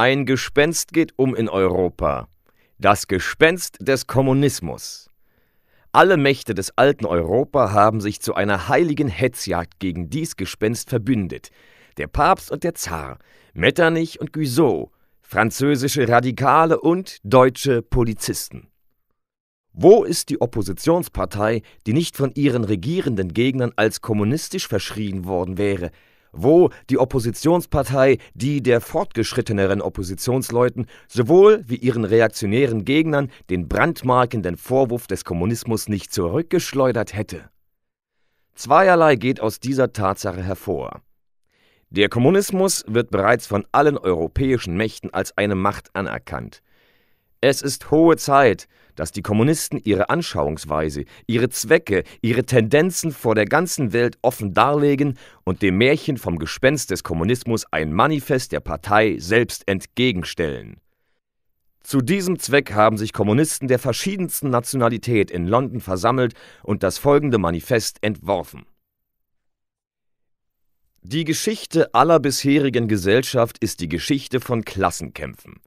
Ein Gespenst geht um in Europa. Das Gespenst des Kommunismus. Alle Mächte des alten Europa haben sich zu einer heiligen Hetzjagd gegen dies Gespenst verbündet. Der Papst und der Zar, Metternich und Guizot, französische Radikale und deutsche Polizisten. Wo ist die Oppositionspartei, die nicht von ihren regierenden Gegnern als kommunistisch verschrien worden wäre, wo die Oppositionspartei, die der fortgeschritteneren Oppositionsleuten sowohl wie ihren reaktionären Gegnern den brandmarkenden Vorwurf des Kommunismus nicht zurückgeschleudert hätte. Zweierlei geht aus dieser Tatsache hervor. Der Kommunismus wird bereits von allen europäischen Mächten als eine Macht anerkannt. Es ist hohe Zeit, dass die Kommunisten ihre Anschauungsweise, ihre Zwecke, ihre Tendenzen vor der ganzen Welt offen darlegen und dem Märchen vom Gespenst des Kommunismus ein Manifest der Partei selbst entgegenstellen. Zu diesem Zweck haben sich Kommunisten der verschiedensten Nationalität in London versammelt und das folgende Manifest entworfen. Die Geschichte aller bisherigen Gesellschaft ist die Geschichte von Klassenkämpfen.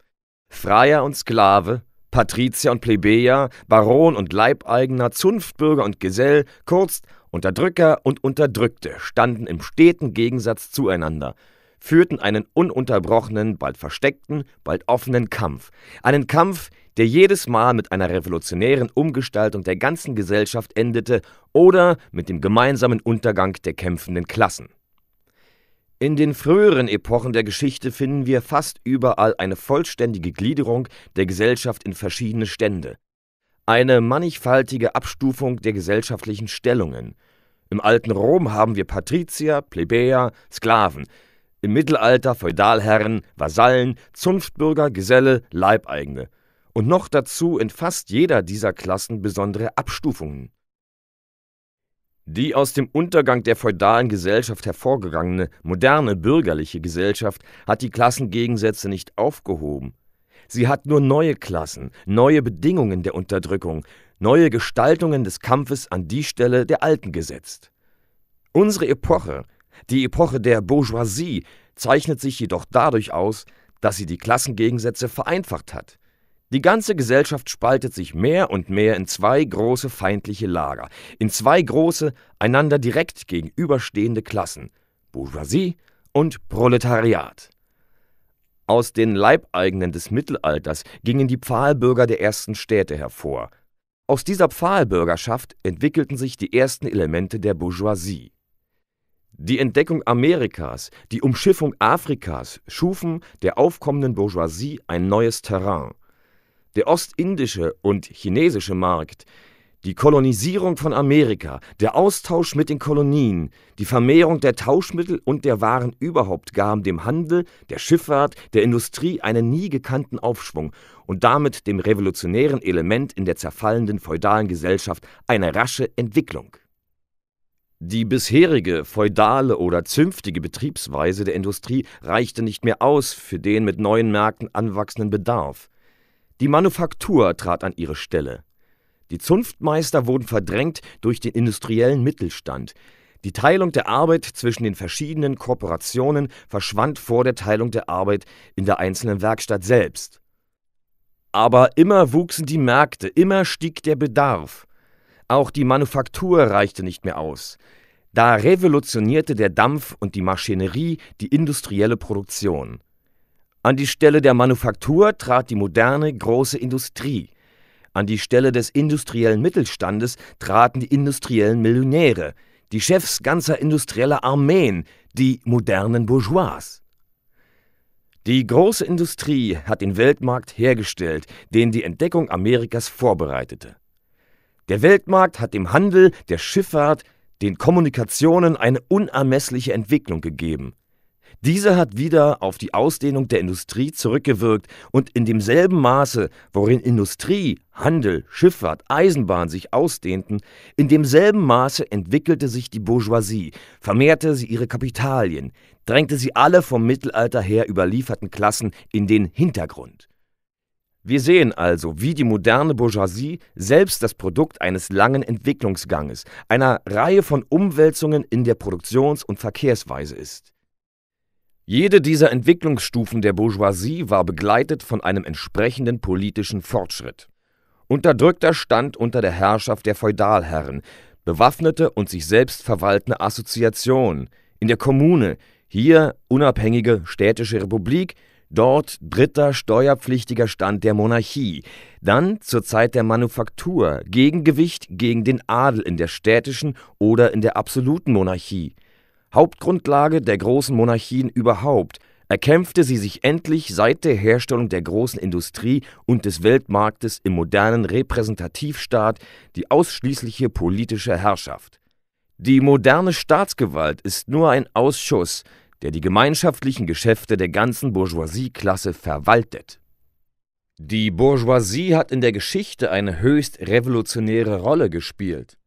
Freier und Sklave, Patrizier und Plebejer, Baron und Leibeigener, Zunftbürger und Gesell, kurz Unterdrücker und Unterdrückte standen im steten Gegensatz zueinander, führten einen ununterbrochenen, bald versteckten, bald offenen Kampf, einen Kampf, der jedes Mal mit einer revolutionären Umgestaltung der ganzen Gesellschaft endete oder mit dem gemeinsamen Untergang der kämpfenden Klassen. In den früheren Epochen der Geschichte finden wir fast überall eine vollständige Gliederung der Gesellschaft in verschiedene Stände, eine mannigfaltige Abstufung der gesellschaftlichen Stellungen. Im alten Rom haben wir Patrizier, Plebejer, Sklaven, im Mittelalter Feudalherren, Vasallen, Zunftbürger, Geselle, Leibeigene und noch dazu in fast jeder dieser Klassen besondere Abstufungen. Die aus dem Untergang der feudalen Gesellschaft hervorgegangene moderne bürgerliche Gesellschaft hat die Klassengegensätze nicht aufgehoben. Sie hat nur neue Klassen, neue Bedingungen der Unterdrückung, neue Gestaltungen des Kampfes an die Stelle der alten gesetzt. Unsere Epoche, die Epoche der Bourgeoisie, zeichnet sich jedoch dadurch aus, dass sie die Klassengegensätze vereinfacht hat. Die ganze Gesellschaft spaltet sich mehr und mehr in zwei große feindliche Lager, in zwei große, einander direkt gegenüberstehende Klassen, Bourgeoisie und Proletariat. Aus den Leibeigenen des Mittelalters gingen die Pfahlbürger der ersten Städte hervor. Aus dieser Pfahlbürgerschaft entwickelten sich die ersten Elemente der Bourgeoisie. Die Entdeckung Amerikas, die Umschiffung Afrikas schufen der aufkommenden Bourgeoisie ein neues Terrain. Der ostindische und chinesische Markt, die Kolonisierung von Amerika, der Austausch mit den Kolonien, die Vermehrung der Tauschmittel und der Waren überhaupt gaben dem Handel, der Schifffahrt, der Industrie einen nie gekannten Aufschwung und damit dem revolutionären Element in der zerfallenden feudalen Gesellschaft eine rasche Entwicklung. Die bisherige feudale oder zünftige Betriebsweise der Industrie reichte nicht mehr aus für den mit neuen Märkten anwachsenden Bedarf. Die Manufaktur trat an ihre Stelle. Die Zunftmeister wurden verdrängt durch den industriellen Mittelstand. Die Teilung der Arbeit zwischen den verschiedenen Korporationen verschwand vor der Teilung der Arbeit in der einzelnen Werkstatt selbst. Aber immer wuchsen die Märkte, immer stieg der Bedarf. Auch die Manufaktur reichte nicht mehr aus. Da revolutionierte der Dampf und die Maschinerie die industrielle Produktion. An die Stelle der Manufaktur trat die moderne große Industrie. An die Stelle des industriellen Mittelstandes traten die industriellen Millionäre, die Chefs ganzer industrieller Armeen, die modernen Bourgeois. Die große Industrie hat den Weltmarkt hergestellt, den die Entdeckung Amerikas vorbereitete. Der Weltmarkt hat dem Handel, der Schifffahrt, den Kommunikationen eine unermessliche Entwicklung gegeben. Diese hat wieder auf die Ausdehnung der Industrie zurückgewirkt und in demselben Maße, worin Industrie, Handel, Schifffahrt, Eisenbahn sich ausdehnten, in demselben Maße entwickelte sich die Bourgeoisie, vermehrte sie ihre Kapitalien, drängte sie alle vom Mittelalter her überlieferten Klassen in den Hintergrund. Wir sehen also, wie die moderne Bourgeoisie selbst das Produkt eines langen Entwicklungsganges, einer Reihe von Umwälzungen in der Produktions- und Verkehrsweise ist. Jede dieser Entwicklungsstufen der Bourgeoisie war begleitet von einem entsprechenden politischen Fortschritt. Unterdrückter stand unter der Herrschaft der Feudalherren, bewaffnete und sich selbst verwaltende Assoziationen, in der Kommune, hier unabhängige städtische Republik, dort dritter steuerpflichtiger Stand der Monarchie, dann zur Zeit der Manufaktur Gegengewicht gegen den Adel in der städtischen oder in der absoluten Monarchie. Hauptgrundlage der großen Monarchien überhaupt, erkämpfte sie sich endlich seit der Herstellung der großen Industrie und des Weltmarktes im modernen Repräsentativstaat die ausschließliche politische Herrschaft. Die moderne Staatsgewalt ist nur ein Ausschuss, der die gemeinschaftlichen Geschäfte der ganzen Bourgeoisieklasse verwaltet. Die Bourgeoisie hat in der Geschichte eine höchst revolutionäre Rolle gespielt.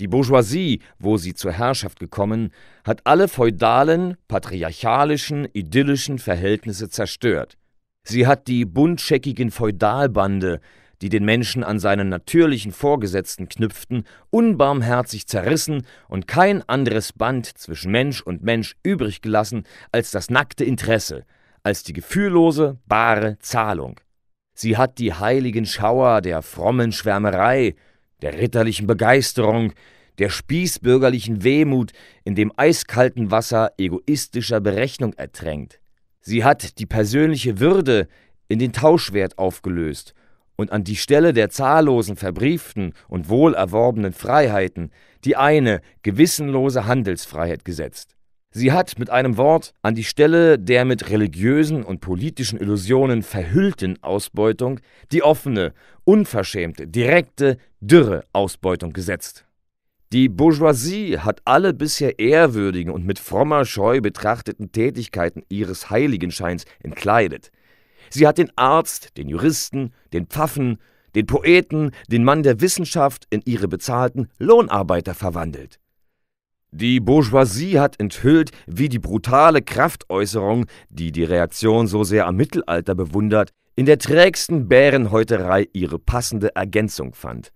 Die Bourgeoisie, wo sie zur Herrschaft gekommen, hat alle feudalen, patriarchalischen, idyllischen Verhältnisse zerstört. Sie hat die buntscheckigen Feudalbande, die den Menschen an seinen natürlichen Vorgesetzten knüpften, unbarmherzig zerrissen und kein anderes Band zwischen Mensch und Mensch übrig gelassen als das nackte Interesse, als die gefühllose, bare Zahlung. Sie hat die heiligen Schauer der frommen Schwärmerei, der ritterlichen Begeisterung, der spießbürgerlichen Wehmut in dem eiskalten Wasser egoistischer Berechnung ertränkt. Sie hat die persönliche Würde in den Tauschwert aufgelöst und an die Stelle der zahllosen verbrieften und wohlerworbenen Freiheiten die eine gewissenlose Handelsfreiheit gesetzt. Sie hat mit einem Wort an die Stelle der mit religiösen und politischen Illusionen verhüllten Ausbeutung die offene, unverschämte, direkte, dürre Ausbeutung gesetzt. Die Bourgeoisie hat alle bisher ehrwürdigen und mit frommer Scheu betrachteten Tätigkeiten ihres Heiligenscheins entkleidet. Sie hat den Arzt, den Juristen, den Pfaffen, den Poeten, den Mann der Wissenschaft in ihre bezahlten Lohnarbeiter verwandelt. Die Bourgeoisie hat enthüllt, wie die brutale Kraftäußerung, die die Reaktion so sehr am Mittelalter bewundert, in der trägsten Bärenhäuterei ihre passende Ergänzung fand.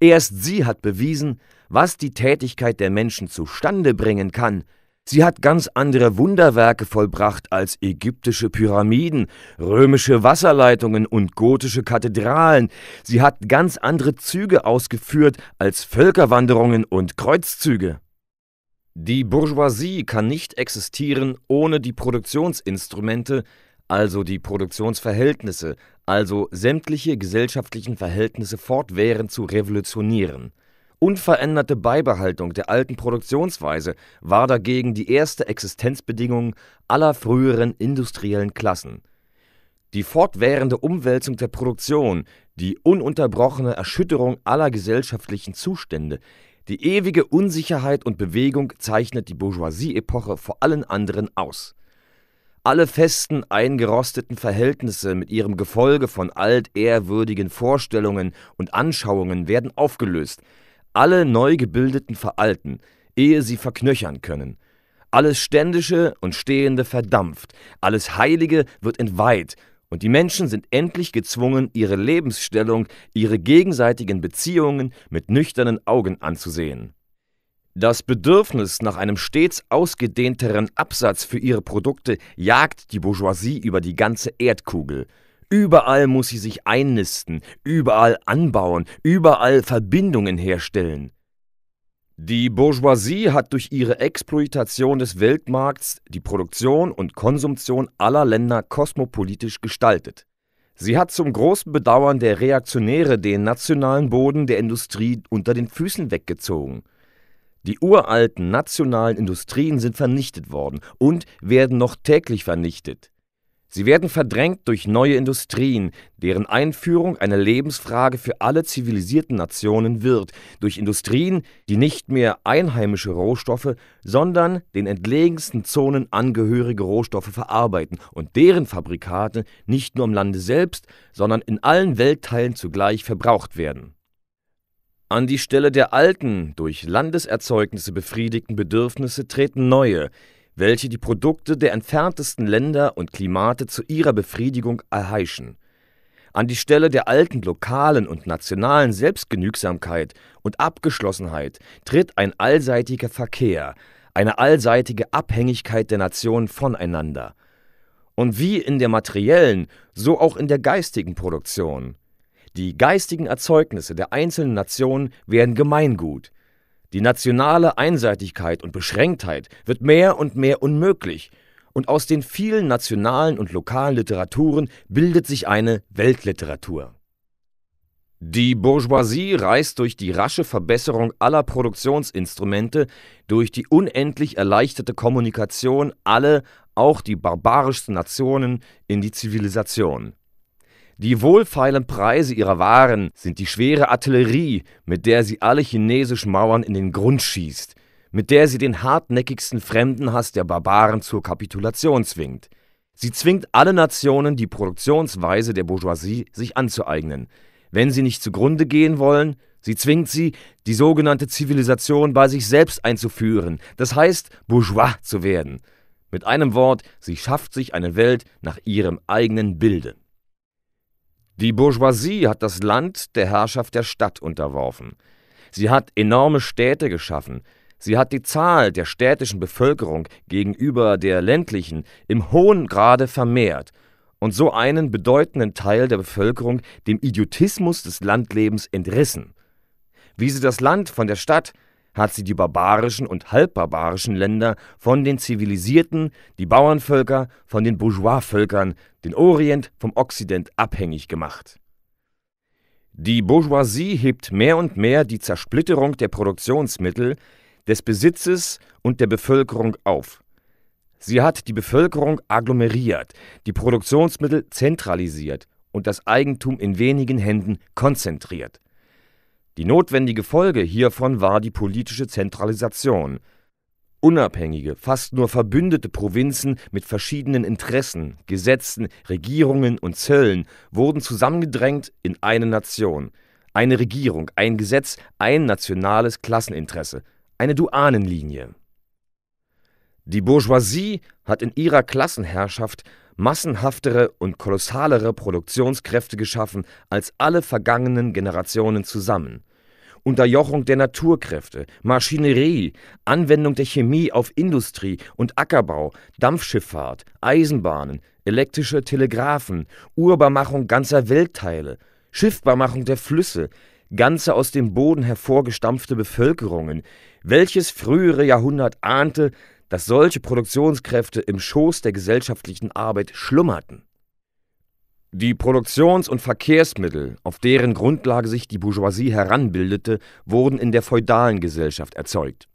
Erst sie hat bewiesen, was die Tätigkeit der Menschen zustande bringen kann, Sie hat ganz andere Wunderwerke vollbracht als ägyptische Pyramiden, römische Wasserleitungen und gotische Kathedralen. Sie hat ganz andere Züge ausgeführt als Völkerwanderungen und Kreuzzüge. Die Bourgeoisie kann nicht existieren ohne die Produktionsinstrumente, also die Produktionsverhältnisse, also sämtliche gesellschaftlichen Verhältnisse fortwährend zu revolutionieren. Unveränderte Beibehaltung der alten Produktionsweise war dagegen die erste Existenzbedingung aller früheren industriellen Klassen. Die fortwährende Umwälzung der Produktion, die ununterbrochene Erschütterung aller gesellschaftlichen Zustände, die ewige Unsicherheit und Bewegung zeichnet die Bourgeoisie-Epoche vor allen anderen aus. Alle festen, eingerosteten Verhältnisse mit ihrem Gefolge von altehrwürdigen Vorstellungen und Anschauungen werden aufgelöst, alle Neugebildeten veralten, ehe sie verknöchern können. Alles Ständische und Stehende verdampft, alles Heilige wird entweiht, und die Menschen sind endlich gezwungen, ihre Lebensstellung, ihre gegenseitigen Beziehungen mit nüchternen Augen anzusehen. Das Bedürfnis nach einem stets ausgedehnteren Absatz für ihre Produkte jagt die Bourgeoisie über die ganze Erdkugel, Überall muss sie sich einnisten, überall anbauen, überall Verbindungen herstellen. Die Bourgeoisie hat durch ihre Exploitation des Weltmarkts die Produktion und Konsumtion aller Länder kosmopolitisch gestaltet. Sie hat zum großen Bedauern der Reaktionäre den nationalen Boden der Industrie unter den Füßen weggezogen. Die uralten nationalen Industrien sind vernichtet worden und werden noch täglich vernichtet. Sie werden verdrängt durch neue Industrien, deren Einführung eine Lebensfrage für alle zivilisierten Nationen wird, durch Industrien, die nicht mehr einheimische Rohstoffe, sondern den entlegensten Zonen angehörige Rohstoffe verarbeiten und deren Fabrikate nicht nur im Lande selbst, sondern in allen Weltteilen zugleich verbraucht werden. An die Stelle der alten, durch Landeserzeugnisse befriedigten Bedürfnisse treten neue, welche die Produkte der entferntesten Länder und Klimate zu ihrer Befriedigung erheischen. An die Stelle der alten lokalen und nationalen Selbstgenügsamkeit und Abgeschlossenheit tritt ein allseitiger Verkehr, eine allseitige Abhängigkeit der Nationen voneinander. Und wie in der materiellen, so auch in der geistigen Produktion. Die geistigen Erzeugnisse der einzelnen Nationen werden Gemeingut. Die nationale Einseitigkeit und Beschränktheit wird mehr und mehr unmöglich, und aus den vielen nationalen und lokalen Literaturen bildet sich eine Weltliteratur. Die Bourgeoisie reist durch die rasche Verbesserung aller Produktionsinstrumente, durch die unendlich erleichterte Kommunikation alle, auch die barbarischsten Nationen, in die Zivilisation. Die wohlfeilen Preise ihrer Waren sind die schwere Artillerie, mit der sie alle chinesischen Mauern in den Grund schießt, mit der sie den hartnäckigsten Fremdenhass der Barbaren zur Kapitulation zwingt. Sie zwingt alle Nationen, die Produktionsweise der Bourgeoisie sich anzueignen, wenn sie nicht zugrunde gehen wollen, sie zwingt sie, die sogenannte Zivilisation bei sich selbst einzuführen, das heißt, bourgeois zu werden. Mit einem Wort, sie schafft sich eine Welt nach ihrem eigenen Bilde. Die Bourgeoisie hat das Land der Herrschaft der Stadt unterworfen. Sie hat enorme Städte geschaffen. Sie hat die Zahl der städtischen Bevölkerung gegenüber der ländlichen im hohen Grade vermehrt und so einen bedeutenden Teil der Bevölkerung dem Idiotismus des Landlebens entrissen. Wie sie das Land von der Stadt, hat sie die barbarischen und halbbarbarischen Länder von den zivilisierten, die Bauernvölker von den Bourgeoisvölkern, den Orient vom Okzident abhängig gemacht. Die Bourgeoisie hebt mehr und mehr die Zersplitterung der Produktionsmittel, des Besitzes und der Bevölkerung auf. Sie hat die Bevölkerung agglomeriert, die Produktionsmittel zentralisiert und das Eigentum in wenigen Händen konzentriert. Die notwendige Folge hiervon war die politische Zentralisation. Unabhängige, fast nur verbündete Provinzen mit verschiedenen Interessen, Gesetzen, Regierungen und Zöllen wurden zusammengedrängt in eine Nation, eine Regierung, ein Gesetz, ein nationales Klasseninteresse, eine Duanenlinie. Die Bourgeoisie hat in ihrer Klassenherrschaft massenhaftere und kolossalere Produktionskräfte geschaffen als alle vergangenen Generationen zusammen. Unterjochung der Naturkräfte, Maschinerie, Anwendung der Chemie auf Industrie und Ackerbau, Dampfschifffahrt, Eisenbahnen, elektrische Telegraphen, Urbarmachung ganzer Weltteile, Schiffbarmachung der Flüsse, ganze aus dem Boden hervorgestampfte Bevölkerungen, welches frühere Jahrhundert ahnte, dass solche Produktionskräfte im Schoß der gesellschaftlichen Arbeit schlummerten. Die Produktions- und Verkehrsmittel, auf deren Grundlage sich die Bourgeoisie heranbildete, wurden in der feudalen Gesellschaft erzeugt.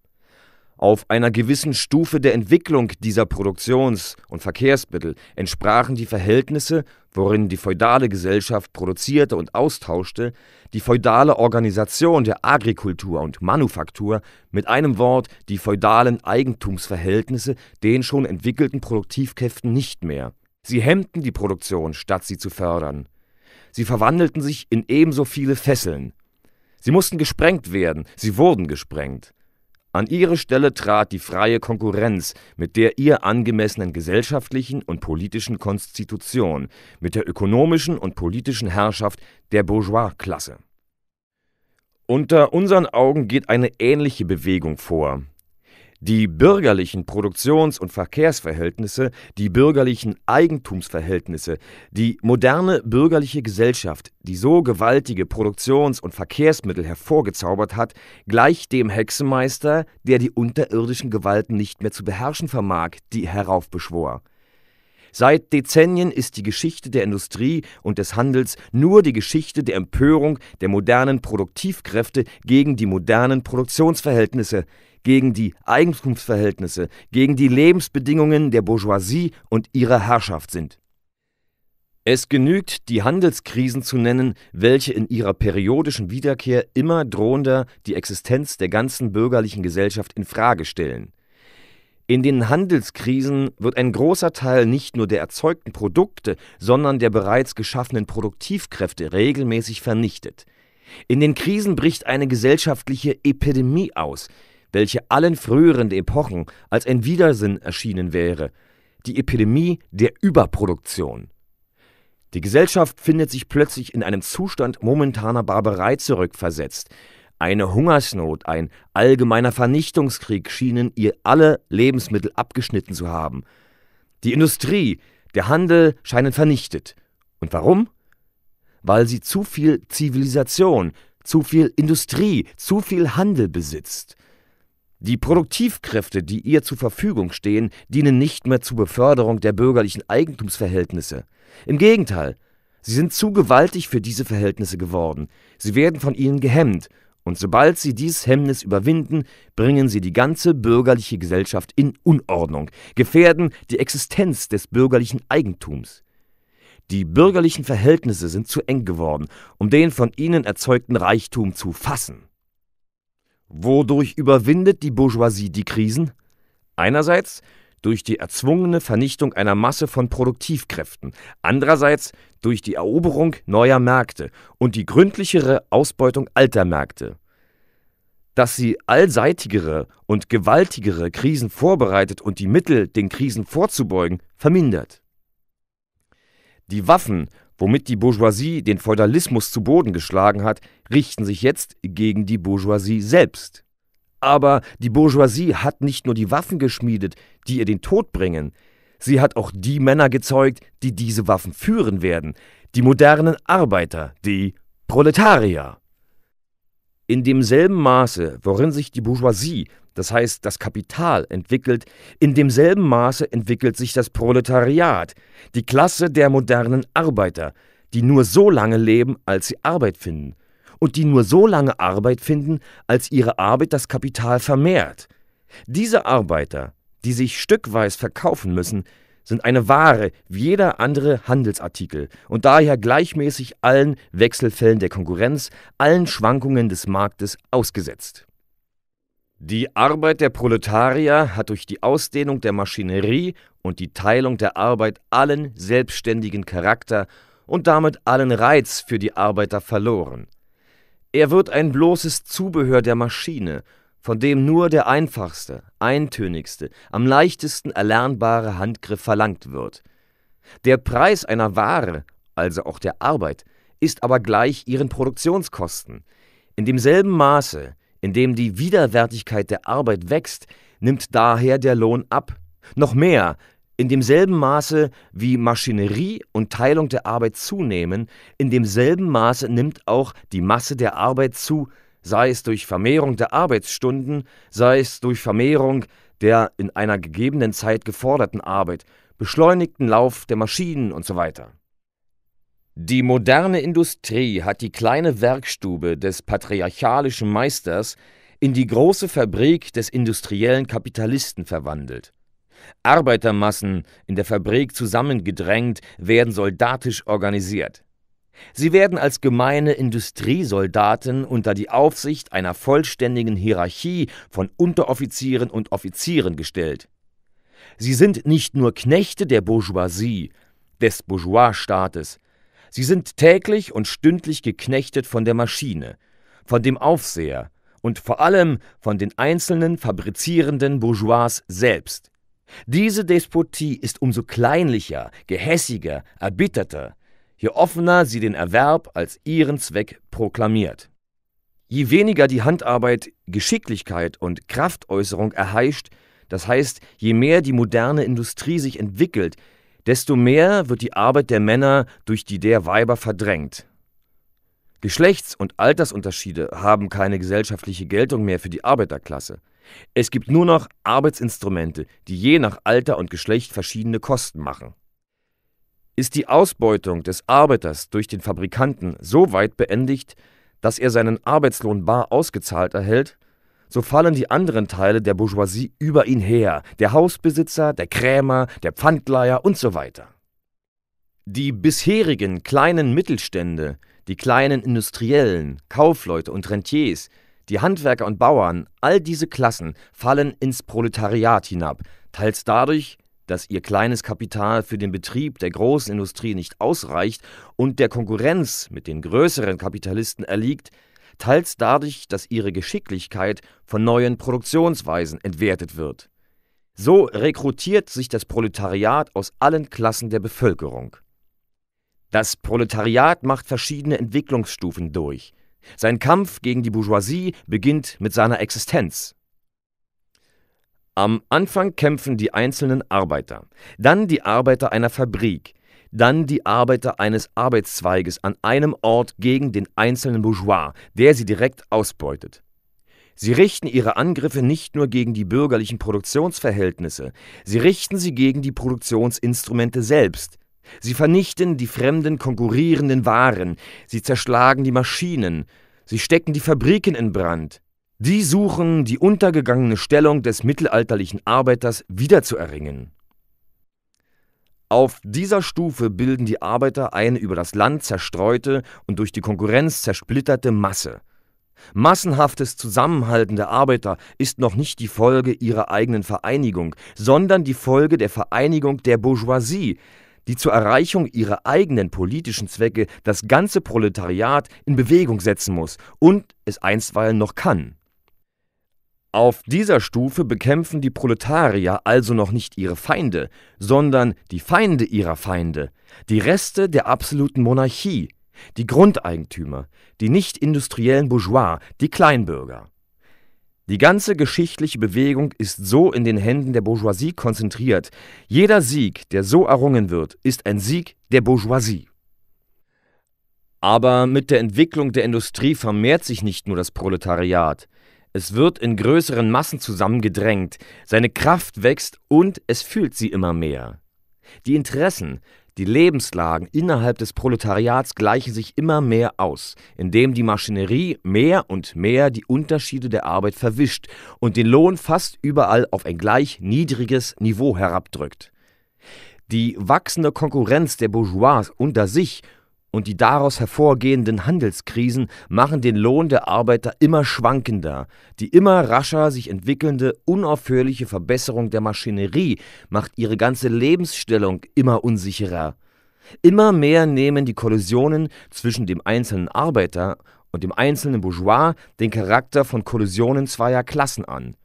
Auf einer gewissen Stufe der Entwicklung dieser Produktions- und Verkehrsmittel entsprachen die Verhältnisse, worin die feudale Gesellschaft produzierte und austauschte, die feudale Organisation der Agrikultur und Manufaktur, mit einem Wort die feudalen Eigentumsverhältnisse den schon entwickelten Produktivkräften nicht mehr. Sie hemmten die Produktion, statt sie zu fördern. Sie verwandelten sich in ebenso viele Fesseln. Sie mussten gesprengt werden, sie wurden gesprengt. An ihre Stelle trat die freie Konkurrenz mit der ihr angemessenen gesellschaftlichen und politischen Konstitution, mit der ökonomischen und politischen Herrschaft der Bourgeoisklasse. Unter unseren Augen geht eine ähnliche Bewegung vor die bürgerlichen Produktions- und Verkehrsverhältnisse, die bürgerlichen Eigentumsverhältnisse, die moderne bürgerliche Gesellschaft, die so gewaltige Produktions- und Verkehrsmittel hervorgezaubert hat, gleicht dem Hexenmeister, der die unterirdischen Gewalten nicht mehr zu beherrschen vermag, die heraufbeschwor. Seit Dezennien ist die Geschichte der Industrie und des Handels nur die Geschichte der Empörung der modernen Produktivkräfte gegen die modernen Produktionsverhältnisse, gegen die Eigentumsverhältnisse, gegen die Lebensbedingungen der Bourgeoisie und ihrer Herrschaft sind. Es genügt, die Handelskrisen zu nennen, welche in ihrer periodischen Wiederkehr immer drohender die Existenz der ganzen bürgerlichen Gesellschaft in Frage stellen. In den Handelskrisen wird ein großer Teil nicht nur der erzeugten Produkte, sondern der bereits geschaffenen Produktivkräfte regelmäßig vernichtet. In den Krisen bricht eine gesellschaftliche Epidemie aus, welche allen früheren Epochen als ein Widersinn erschienen wäre, die Epidemie der Überproduktion. Die Gesellschaft findet sich plötzlich in einem Zustand momentaner Barbarei zurückversetzt, Eine Hungersnot, ein allgemeiner Vernichtungskrieg schienen ihr alle Lebensmittel abgeschnitten zu haben. Die Industrie, der Handel scheinen vernichtet. Und warum? Weil sie zu viel Zivilisation, zu viel Industrie, zu viel Handel besitzt. Die Produktivkräfte, die ihr zur Verfügung stehen, dienen nicht mehr zur Beförderung der bürgerlichen Eigentumsverhältnisse. Im Gegenteil, sie sind zu gewaltig für diese Verhältnisse geworden. Sie werden von ihnen gehemmt, und sobald sie dieses Hemmnis überwinden, bringen sie die ganze bürgerliche Gesellschaft in Unordnung, gefährden die Existenz des bürgerlichen Eigentums. Die bürgerlichen Verhältnisse sind zu eng geworden, um den von ihnen erzeugten Reichtum zu fassen. Wodurch überwindet die Bourgeoisie die Krisen? Einerseits durch die erzwungene Vernichtung einer Masse von Produktivkräften, andererseits durch die Eroberung neuer Märkte und die gründlichere Ausbeutung alter Märkte. Dass sie allseitigere und gewaltigere Krisen vorbereitet und die Mittel, den Krisen vorzubeugen, vermindert. Die Waffen, womit die Bourgeoisie den Feudalismus zu Boden geschlagen hat, richten sich jetzt gegen die Bourgeoisie selbst. Aber die Bourgeoisie hat nicht nur die Waffen geschmiedet, die ihr den Tod bringen, sie hat auch die Männer gezeugt, die diese Waffen führen werden, die modernen Arbeiter, die Proletarier. In demselben Maße, worin sich die Bourgeoisie das heißt das Kapital, entwickelt, in demselben Maße entwickelt sich das Proletariat, die Klasse der modernen Arbeiter, die nur so lange leben, als sie Arbeit finden, und die nur so lange Arbeit finden, als ihre Arbeit das Kapital vermehrt. Diese Arbeiter, die sich stückweise verkaufen müssen, sind eine Ware wie jeder andere Handelsartikel und daher gleichmäßig allen Wechselfällen der Konkurrenz, allen Schwankungen des Marktes ausgesetzt. Die Arbeit der Proletarier hat durch die Ausdehnung der Maschinerie und die Teilung der Arbeit allen selbstständigen Charakter und damit allen Reiz für die Arbeiter verloren. Er wird ein bloßes Zubehör der Maschine, von dem nur der einfachste, eintönigste, am leichtesten erlernbare Handgriff verlangt wird. Der Preis einer Ware, also auch der Arbeit, ist aber gleich ihren Produktionskosten. In demselben Maße, indem die Widerwärtigkeit der Arbeit wächst, nimmt daher der Lohn ab. Noch mehr, in demselben Maße wie Maschinerie und Teilung der Arbeit zunehmen, in demselben Maße nimmt auch die Masse der Arbeit zu, sei es durch Vermehrung der Arbeitsstunden, sei es durch Vermehrung der in einer gegebenen Zeit geforderten Arbeit, beschleunigten Lauf der Maschinen usw. So die moderne Industrie hat die kleine Werkstube des patriarchalischen Meisters in die große Fabrik des industriellen Kapitalisten verwandelt. Arbeitermassen in der Fabrik zusammengedrängt werden soldatisch organisiert. Sie werden als gemeine Industriesoldaten unter die Aufsicht einer vollständigen Hierarchie von Unteroffizieren und Offizieren gestellt. Sie sind nicht nur Knechte der Bourgeoisie, des Bourgeoisstaates, Sie sind täglich und stündlich geknechtet von der Maschine, von dem Aufseher und vor allem von den einzelnen fabrizierenden Bourgeois selbst. Diese Despotie ist umso kleinlicher, gehässiger, erbitterter, je offener sie den Erwerb als ihren Zweck proklamiert. Je weniger die Handarbeit Geschicklichkeit und Kraftäußerung erheischt, das heißt, je mehr die moderne Industrie sich entwickelt, desto mehr wird die Arbeit der Männer durch die der Weiber verdrängt. Geschlechts- und Altersunterschiede haben keine gesellschaftliche Geltung mehr für die Arbeiterklasse. Es gibt nur noch Arbeitsinstrumente, die je nach Alter und Geschlecht verschiedene Kosten machen. Ist die Ausbeutung des Arbeiters durch den Fabrikanten so weit beendigt, dass er seinen Arbeitslohn bar ausgezahlt erhält, so fallen die anderen Teile der Bourgeoisie über ihn her, der Hausbesitzer, der Krämer, der Pfandleiher und so weiter. Die bisherigen kleinen Mittelstände, die kleinen Industriellen, Kaufleute und Rentiers, die Handwerker und Bauern, all diese Klassen fallen ins Proletariat hinab, teils dadurch, dass ihr kleines Kapital für den Betrieb der großen Industrie nicht ausreicht und der Konkurrenz mit den größeren Kapitalisten erliegt, teils dadurch, dass ihre Geschicklichkeit von neuen Produktionsweisen entwertet wird. So rekrutiert sich das Proletariat aus allen Klassen der Bevölkerung. Das Proletariat macht verschiedene Entwicklungsstufen durch. Sein Kampf gegen die Bourgeoisie beginnt mit seiner Existenz. Am Anfang kämpfen die einzelnen Arbeiter, dann die Arbeiter einer Fabrik, dann die Arbeiter eines Arbeitszweiges an einem Ort gegen den einzelnen Bourgeois, der sie direkt ausbeutet. Sie richten ihre Angriffe nicht nur gegen die bürgerlichen Produktionsverhältnisse, sie richten sie gegen die Produktionsinstrumente selbst. Sie vernichten die fremden konkurrierenden Waren, sie zerschlagen die Maschinen, sie stecken die Fabriken in Brand. Die suchen, die untergegangene Stellung des mittelalterlichen Arbeiters wiederzuerringen. Auf dieser Stufe bilden die Arbeiter eine über das Land zerstreute und durch die Konkurrenz zersplitterte Masse. Massenhaftes Zusammenhalten der Arbeiter ist noch nicht die Folge ihrer eigenen Vereinigung, sondern die Folge der Vereinigung der Bourgeoisie, die zur Erreichung ihrer eigenen politischen Zwecke das ganze Proletariat in Bewegung setzen muss und es einstweilen noch kann. Auf dieser Stufe bekämpfen die Proletarier also noch nicht ihre Feinde, sondern die Feinde ihrer Feinde, die Reste der absoluten Monarchie, die Grundeigentümer, die nicht industriellen Bourgeois, die Kleinbürger. Die ganze geschichtliche Bewegung ist so in den Händen der Bourgeoisie konzentriert. Jeder Sieg, der so errungen wird, ist ein Sieg der Bourgeoisie. Aber mit der Entwicklung der Industrie vermehrt sich nicht nur das Proletariat, es wird in größeren Massen zusammengedrängt, seine Kraft wächst und es fühlt sie immer mehr. Die Interessen, die Lebenslagen innerhalb des Proletariats gleichen sich immer mehr aus, indem die Maschinerie mehr und mehr die Unterschiede der Arbeit verwischt und den Lohn fast überall auf ein gleich niedriges Niveau herabdrückt. Die wachsende Konkurrenz der Bourgeois unter sich und die daraus hervorgehenden Handelskrisen machen den Lohn der Arbeiter immer schwankender. Die immer rascher sich entwickelnde, unaufhörliche Verbesserung der Maschinerie macht ihre ganze Lebensstellung immer unsicherer. Immer mehr nehmen die Kollisionen zwischen dem einzelnen Arbeiter und dem einzelnen Bourgeois den Charakter von Kollisionen zweier Klassen an.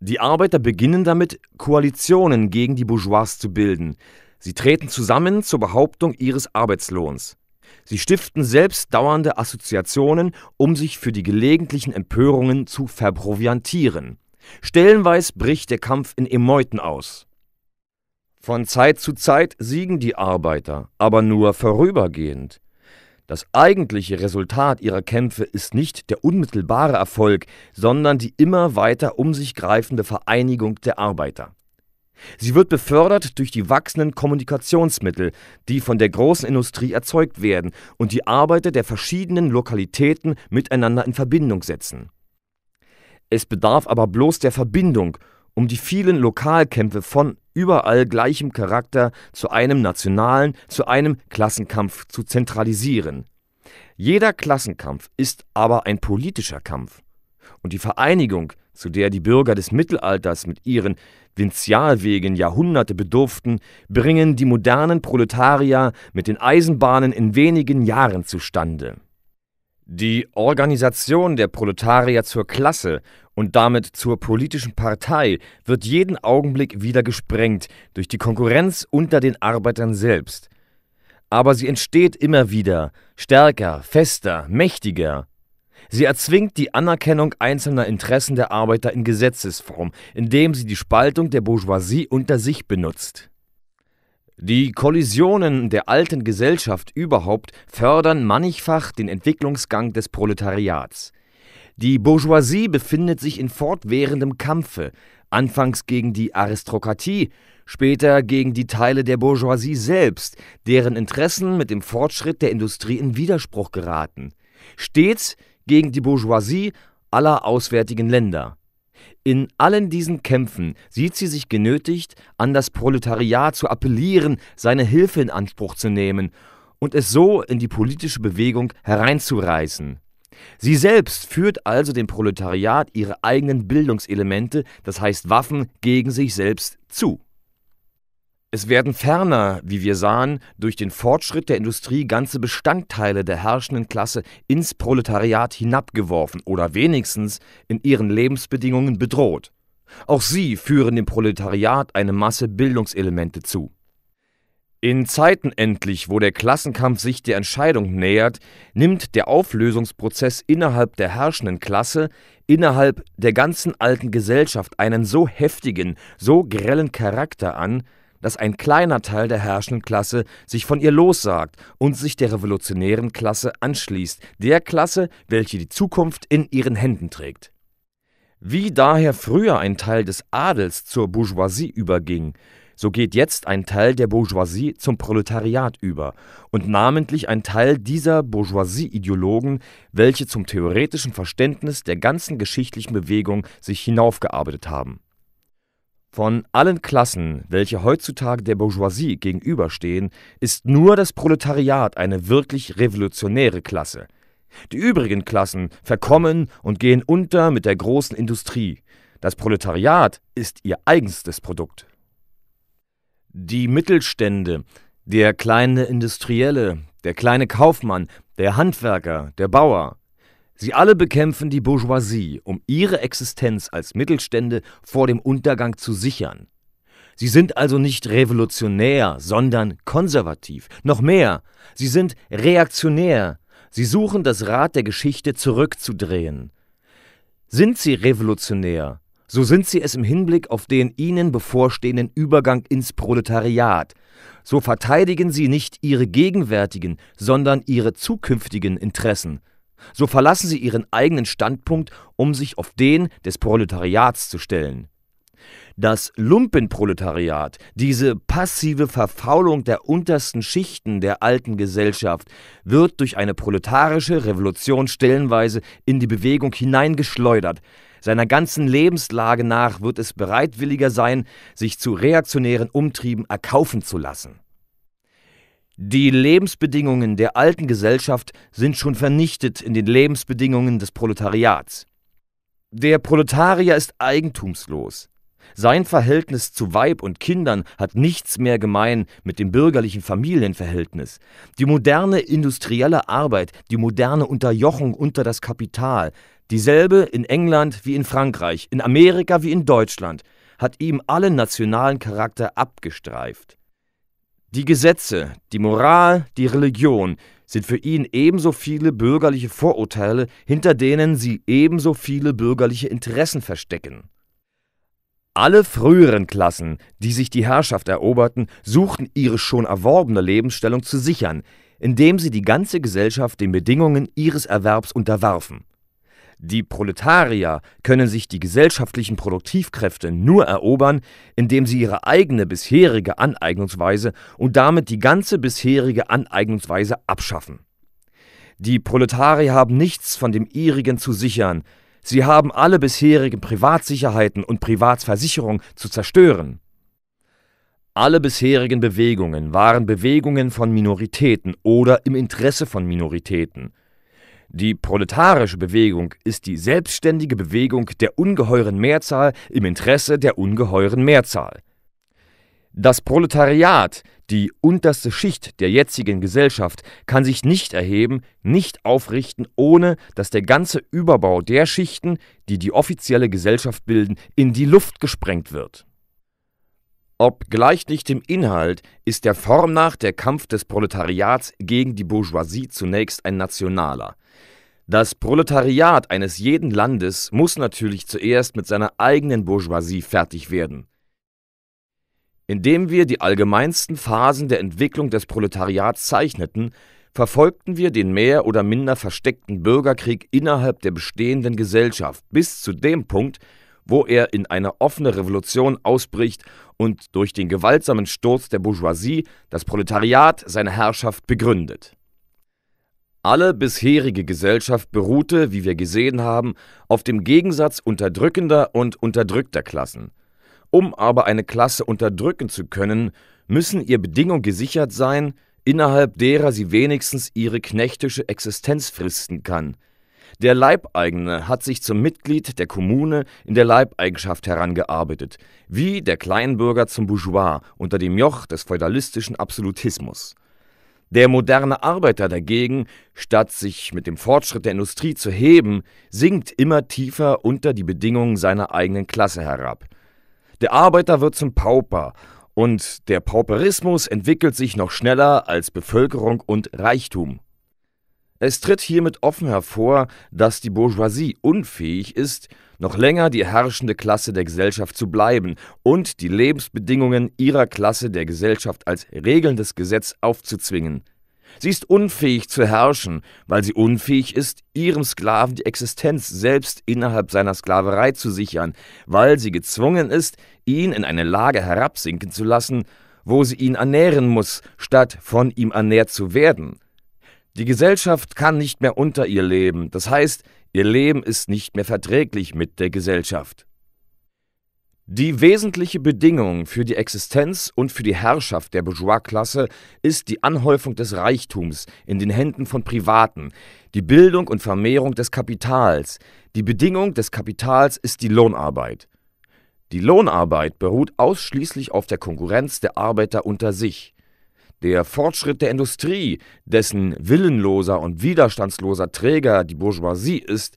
Die Arbeiter beginnen damit, Koalitionen gegen die Bourgeois zu bilden. Sie treten zusammen zur Behauptung ihres Arbeitslohns. Sie stiften selbst dauernde Assoziationen, um sich für die gelegentlichen Empörungen zu verproviantieren. Stellenweise bricht der Kampf in Emeuten aus. Von Zeit zu Zeit siegen die Arbeiter, aber nur vorübergehend. Das eigentliche Resultat ihrer Kämpfe ist nicht der unmittelbare Erfolg, sondern die immer weiter um sich greifende Vereinigung der Arbeiter. Sie wird befördert durch die wachsenden Kommunikationsmittel, die von der großen Industrie erzeugt werden und die Arbeiter der verschiedenen Lokalitäten miteinander in Verbindung setzen. Es bedarf aber bloß der Verbindung, um die vielen Lokalkämpfe von überall gleichem Charakter zu einem nationalen, zu einem Klassenkampf zu zentralisieren. Jeder Klassenkampf ist aber ein politischer Kampf. Und die Vereinigung, zu der die Bürger des Mittelalters mit ihren Vinzialwegen Jahrhunderte bedurften, bringen die modernen Proletarier mit den Eisenbahnen in wenigen Jahren zustande. Die Organisation der Proletarier zur Klasse und damit zur politischen Partei wird jeden Augenblick wieder gesprengt durch die Konkurrenz unter den Arbeitern selbst. Aber sie entsteht immer wieder, stärker, fester, mächtiger, Sie erzwingt die Anerkennung einzelner Interessen der Arbeiter in Gesetzesform, indem sie die Spaltung der Bourgeoisie unter sich benutzt. Die Kollisionen der alten Gesellschaft überhaupt fördern mannigfach den Entwicklungsgang des Proletariats. Die Bourgeoisie befindet sich in fortwährendem Kampfe, anfangs gegen die Aristokratie, später gegen die Teile der Bourgeoisie selbst, deren Interessen mit dem Fortschritt der Industrie in Widerspruch geraten. Stets gegen die Bourgeoisie aller auswärtigen Länder. In allen diesen Kämpfen sieht sie sich genötigt, an das Proletariat zu appellieren, seine Hilfe in Anspruch zu nehmen und es so in die politische Bewegung hereinzureißen. Sie selbst führt also dem Proletariat ihre eigenen Bildungselemente, das heißt Waffen, gegen sich selbst zu. Es werden ferner, wie wir sahen, durch den Fortschritt der Industrie ganze Bestandteile der herrschenden Klasse ins Proletariat hinabgeworfen oder wenigstens in ihren Lebensbedingungen bedroht. Auch sie führen dem Proletariat eine Masse Bildungselemente zu. In Zeiten endlich, wo der Klassenkampf sich der Entscheidung nähert, nimmt der Auflösungsprozess innerhalb der herrschenden Klasse, innerhalb der ganzen alten Gesellschaft einen so heftigen, so grellen Charakter an, dass ein kleiner Teil der herrschenden Klasse sich von ihr lossagt und sich der revolutionären Klasse anschließt, der Klasse, welche die Zukunft in ihren Händen trägt. Wie daher früher ein Teil des Adels zur Bourgeoisie überging, so geht jetzt ein Teil der Bourgeoisie zum Proletariat über und namentlich ein Teil dieser Bourgeoisie-Ideologen, welche zum theoretischen Verständnis der ganzen geschichtlichen Bewegung sich hinaufgearbeitet haben. Von allen Klassen, welche heutzutage der Bourgeoisie gegenüberstehen, ist nur das Proletariat eine wirklich revolutionäre Klasse. Die übrigen Klassen verkommen und gehen unter mit der großen Industrie. Das Proletariat ist ihr eigenstes Produkt. Die Mittelstände, der kleine Industrielle, der kleine Kaufmann, der Handwerker, der Bauer, sie alle bekämpfen die Bourgeoisie, um ihre Existenz als Mittelstände vor dem Untergang zu sichern. Sie sind also nicht revolutionär, sondern konservativ. Noch mehr, sie sind reaktionär. Sie suchen das Rad der Geschichte zurückzudrehen. Sind sie revolutionär, so sind sie es im Hinblick auf den ihnen bevorstehenden Übergang ins Proletariat. So verteidigen sie nicht ihre gegenwärtigen, sondern ihre zukünftigen Interessen. So verlassen sie ihren eigenen Standpunkt, um sich auf den des Proletariats zu stellen. Das Lumpenproletariat, diese passive Verfaulung der untersten Schichten der alten Gesellschaft, wird durch eine proletarische Revolution stellenweise in die Bewegung hineingeschleudert, seiner ganzen Lebenslage nach wird es bereitwilliger sein, sich zu reaktionären Umtrieben erkaufen zu lassen. Die Lebensbedingungen der alten Gesellschaft sind schon vernichtet in den Lebensbedingungen des Proletariats. Der Proletarier ist eigentumslos. Sein Verhältnis zu Weib und Kindern hat nichts mehr gemein mit dem bürgerlichen Familienverhältnis. Die moderne industrielle Arbeit, die moderne Unterjochung unter das Kapital, Dieselbe in England wie in Frankreich, in Amerika wie in Deutschland, hat ihm allen nationalen Charakter abgestreift. Die Gesetze, die Moral, die Religion sind für ihn ebenso viele bürgerliche Vorurteile, hinter denen sie ebenso viele bürgerliche Interessen verstecken. Alle früheren Klassen, die sich die Herrschaft eroberten, suchten ihre schon erworbene Lebensstellung zu sichern, indem sie die ganze Gesellschaft den Bedingungen ihres Erwerbs unterwarfen. Die Proletarier können sich die gesellschaftlichen Produktivkräfte nur erobern, indem sie ihre eigene bisherige Aneignungsweise und damit die ganze bisherige Aneignungsweise abschaffen. Die Proletarier haben nichts von dem ihrigen zu sichern, sie haben alle bisherigen Privatsicherheiten und Privatversicherung zu zerstören. Alle bisherigen Bewegungen waren Bewegungen von Minoritäten oder im Interesse von Minoritäten. Die proletarische Bewegung ist die selbstständige Bewegung der ungeheuren Mehrzahl im Interesse der ungeheuren Mehrzahl. Das Proletariat, die unterste Schicht der jetzigen Gesellschaft, kann sich nicht erheben, nicht aufrichten, ohne dass der ganze Überbau der Schichten, die die offizielle Gesellschaft bilden, in die Luft gesprengt wird. Obgleich nicht im Inhalt ist der Form nach der Kampf des Proletariats gegen die Bourgeoisie zunächst ein nationaler. Das Proletariat eines jeden Landes muss natürlich zuerst mit seiner eigenen Bourgeoisie fertig werden. Indem wir die allgemeinsten Phasen der Entwicklung des Proletariats zeichneten, verfolgten wir den mehr oder minder versteckten Bürgerkrieg innerhalb der bestehenden Gesellschaft bis zu dem Punkt, wo er in eine offene Revolution ausbricht und durch den gewaltsamen Sturz der Bourgeoisie das Proletariat seine Herrschaft begründet. Alle bisherige Gesellschaft beruhte, wie wir gesehen haben, auf dem Gegensatz unterdrückender und unterdrückter Klassen. Um aber eine Klasse unterdrücken zu können, müssen ihr Bedingungen gesichert sein, innerhalb derer sie wenigstens ihre knechtische Existenz fristen kann. Der Leibeigene hat sich zum Mitglied der Kommune in der Leibeigenschaft herangearbeitet, wie der Kleinbürger zum Bourgeois unter dem Joch des feudalistischen Absolutismus. Der moderne Arbeiter dagegen, statt sich mit dem Fortschritt der Industrie zu heben, sinkt immer tiefer unter die Bedingungen seiner eigenen Klasse herab. Der Arbeiter wird zum Pauper Und der Pauperismus entwickelt sich noch schneller als Bevölkerung und Reichtum. Es tritt hiermit offen hervor, dass die Bourgeoisie unfähig ist, noch länger die herrschende Klasse der Gesellschaft zu bleiben und die Lebensbedingungen ihrer Klasse der Gesellschaft als regelndes Gesetz aufzuzwingen. Sie ist unfähig zu herrschen, weil sie unfähig ist, ihrem Sklaven die Existenz selbst innerhalb seiner Sklaverei zu sichern, weil sie gezwungen ist, ihn in eine Lage herabsinken zu lassen, wo sie ihn ernähren muss, statt von ihm ernährt zu werden. Die Gesellschaft kann nicht mehr unter ihr leben, das heißt, ihr Leben ist nicht mehr verträglich mit der Gesellschaft. Die wesentliche Bedingung für die Existenz und für die Herrschaft der Bourgeoisklasse ist die Anhäufung des Reichtums in den Händen von Privaten, die Bildung und Vermehrung des Kapitals. Die Bedingung des Kapitals ist die Lohnarbeit. Die Lohnarbeit beruht ausschließlich auf der Konkurrenz der Arbeiter unter sich. Der Fortschritt der Industrie, dessen willenloser und widerstandsloser Träger die Bourgeoisie ist,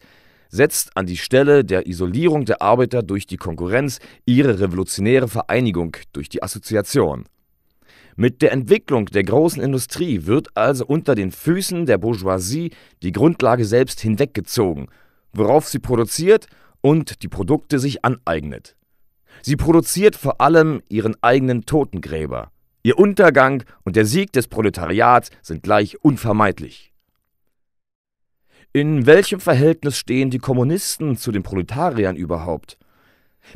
setzt an die Stelle der Isolierung der Arbeiter durch die Konkurrenz ihre revolutionäre Vereinigung durch die Assoziation. Mit der Entwicklung der großen Industrie wird also unter den Füßen der Bourgeoisie die Grundlage selbst hinweggezogen, worauf sie produziert und die Produkte sich aneignet. Sie produziert vor allem ihren eigenen Totengräber. Ihr Untergang und der Sieg des Proletariats sind gleich unvermeidlich. In welchem Verhältnis stehen die Kommunisten zu den Proletariern überhaupt?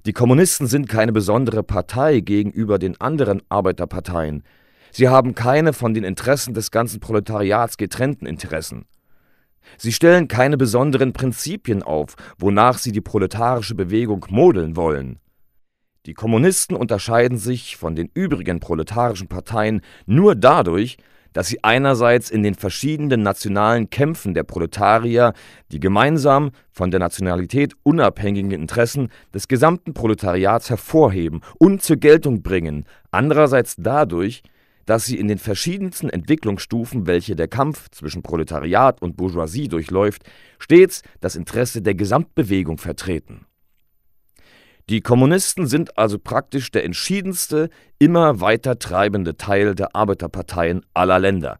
Die Kommunisten sind keine besondere Partei gegenüber den anderen Arbeiterparteien. Sie haben keine von den Interessen des ganzen Proletariats getrennten Interessen. Sie stellen keine besonderen Prinzipien auf, wonach sie die proletarische Bewegung modeln wollen. Die Kommunisten unterscheiden sich von den übrigen proletarischen Parteien nur dadurch, dass sie einerseits in den verschiedenen nationalen Kämpfen der Proletarier die gemeinsam von der Nationalität unabhängigen Interessen des gesamten Proletariats hervorheben und zur Geltung bringen, andererseits dadurch, dass sie in den verschiedensten Entwicklungsstufen, welche der Kampf zwischen Proletariat und Bourgeoisie durchläuft, stets das Interesse der Gesamtbewegung vertreten die Kommunisten sind also praktisch der entschiedenste, immer weiter treibende Teil der Arbeiterparteien aller Länder.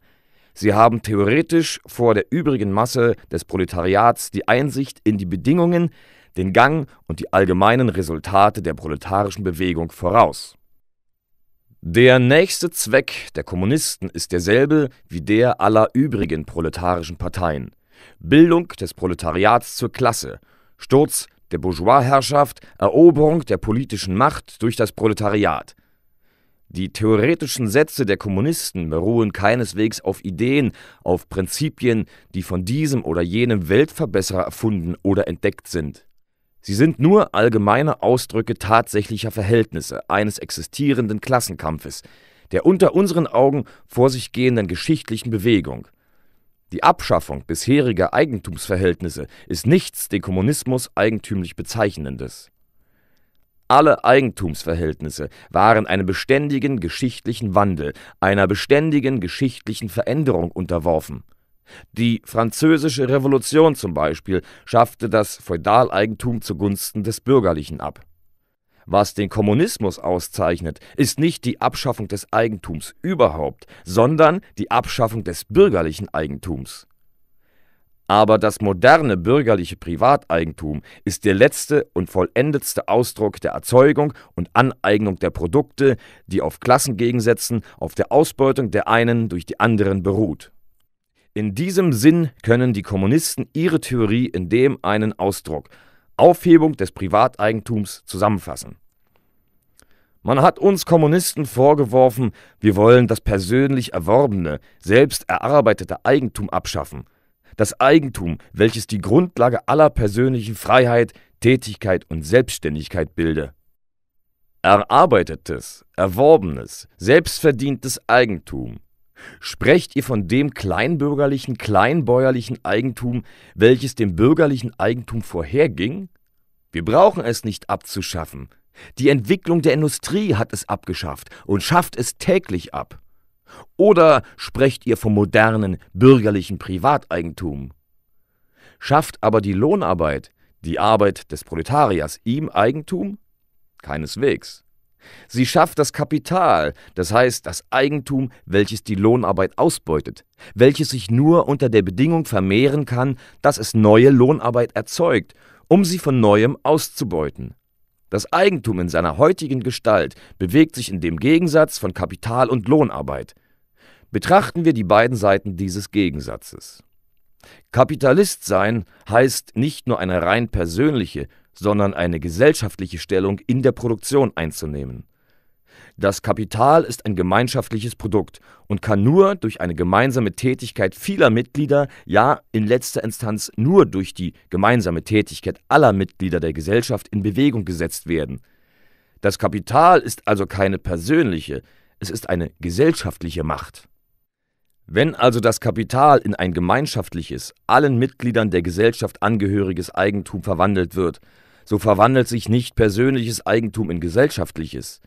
Sie haben theoretisch vor der übrigen Masse des Proletariats die Einsicht in die Bedingungen, den Gang und die allgemeinen Resultate der proletarischen Bewegung voraus. Der nächste Zweck der Kommunisten ist derselbe wie der aller übrigen proletarischen Parteien Bildung des Proletariats zur Klasse, Sturz der Bourgeoisherrschaft, Eroberung der politischen Macht durch das Proletariat. Die theoretischen Sätze der Kommunisten beruhen keineswegs auf Ideen, auf Prinzipien, die von diesem oder jenem Weltverbesserer erfunden oder entdeckt sind. Sie sind nur allgemeine Ausdrücke tatsächlicher Verhältnisse eines existierenden Klassenkampfes, der unter unseren Augen vor sich gehenden geschichtlichen Bewegung. Die Abschaffung bisheriger Eigentumsverhältnisse ist nichts den Kommunismus eigentümlich Bezeichnendes. Alle Eigentumsverhältnisse waren einem beständigen geschichtlichen Wandel, einer beständigen geschichtlichen Veränderung unterworfen. Die Französische Revolution zum Beispiel schaffte das Feudaleigentum zugunsten des Bürgerlichen ab was den Kommunismus auszeichnet, ist nicht die Abschaffung des Eigentums überhaupt, sondern die Abschaffung des bürgerlichen Eigentums. Aber das moderne bürgerliche Privateigentum ist der letzte und vollendetste Ausdruck der Erzeugung und Aneignung der Produkte, die auf Klassengegensätzen, auf der Ausbeutung der einen durch die anderen beruht. In diesem Sinn können die Kommunisten ihre Theorie in dem einen Ausdruck, Aufhebung des Privateigentums zusammenfassen. Man hat uns Kommunisten vorgeworfen, wir wollen das persönlich erworbene, selbst erarbeitete Eigentum abschaffen. Das Eigentum, welches die Grundlage aller persönlichen Freiheit, Tätigkeit und Selbstständigkeit bilde. Erarbeitetes, erworbenes, selbstverdientes Eigentum Sprecht ihr von dem kleinbürgerlichen, kleinbäuerlichen Eigentum, welches dem bürgerlichen Eigentum vorherging? Wir brauchen es nicht abzuschaffen. Die Entwicklung der Industrie hat es abgeschafft und schafft es täglich ab. Oder sprecht ihr vom modernen, bürgerlichen Privateigentum? Schafft aber die Lohnarbeit, die Arbeit des Proletariers ihm Eigentum? Keineswegs. Sie schafft das Kapital, das heißt das Eigentum, welches die Lohnarbeit ausbeutet, welches sich nur unter der Bedingung vermehren kann, dass es neue Lohnarbeit erzeugt, um sie von neuem auszubeuten. Das Eigentum in seiner heutigen Gestalt bewegt sich in dem Gegensatz von Kapital und Lohnarbeit. Betrachten wir die beiden Seiten dieses Gegensatzes. Kapitalist sein heißt nicht nur eine rein persönliche, sondern eine gesellschaftliche Stellung in der Produktion einzunehmen. Das Kapital ist ein gemeinschaftliches Produkt und kann nur durch eine gemeinsame Tätigkeit vieler Mitglieder, ja in letzter Instanz nur durch die gemeinsame Tätigkeit aller Mitglieder der Gesellschaft in Bewegung gesetzt werden. Das Kapital ist also keine persönliche, es ist eine gesellschaftliche Macht. Wenn also das Kapital in ein gemeinschaftliches, allen Mitgliedern der Gesellschaft angehöriges Eigentum verwandelt wird, so verwandelt sich nicht persönliches Eigentum in gesellschaftliches.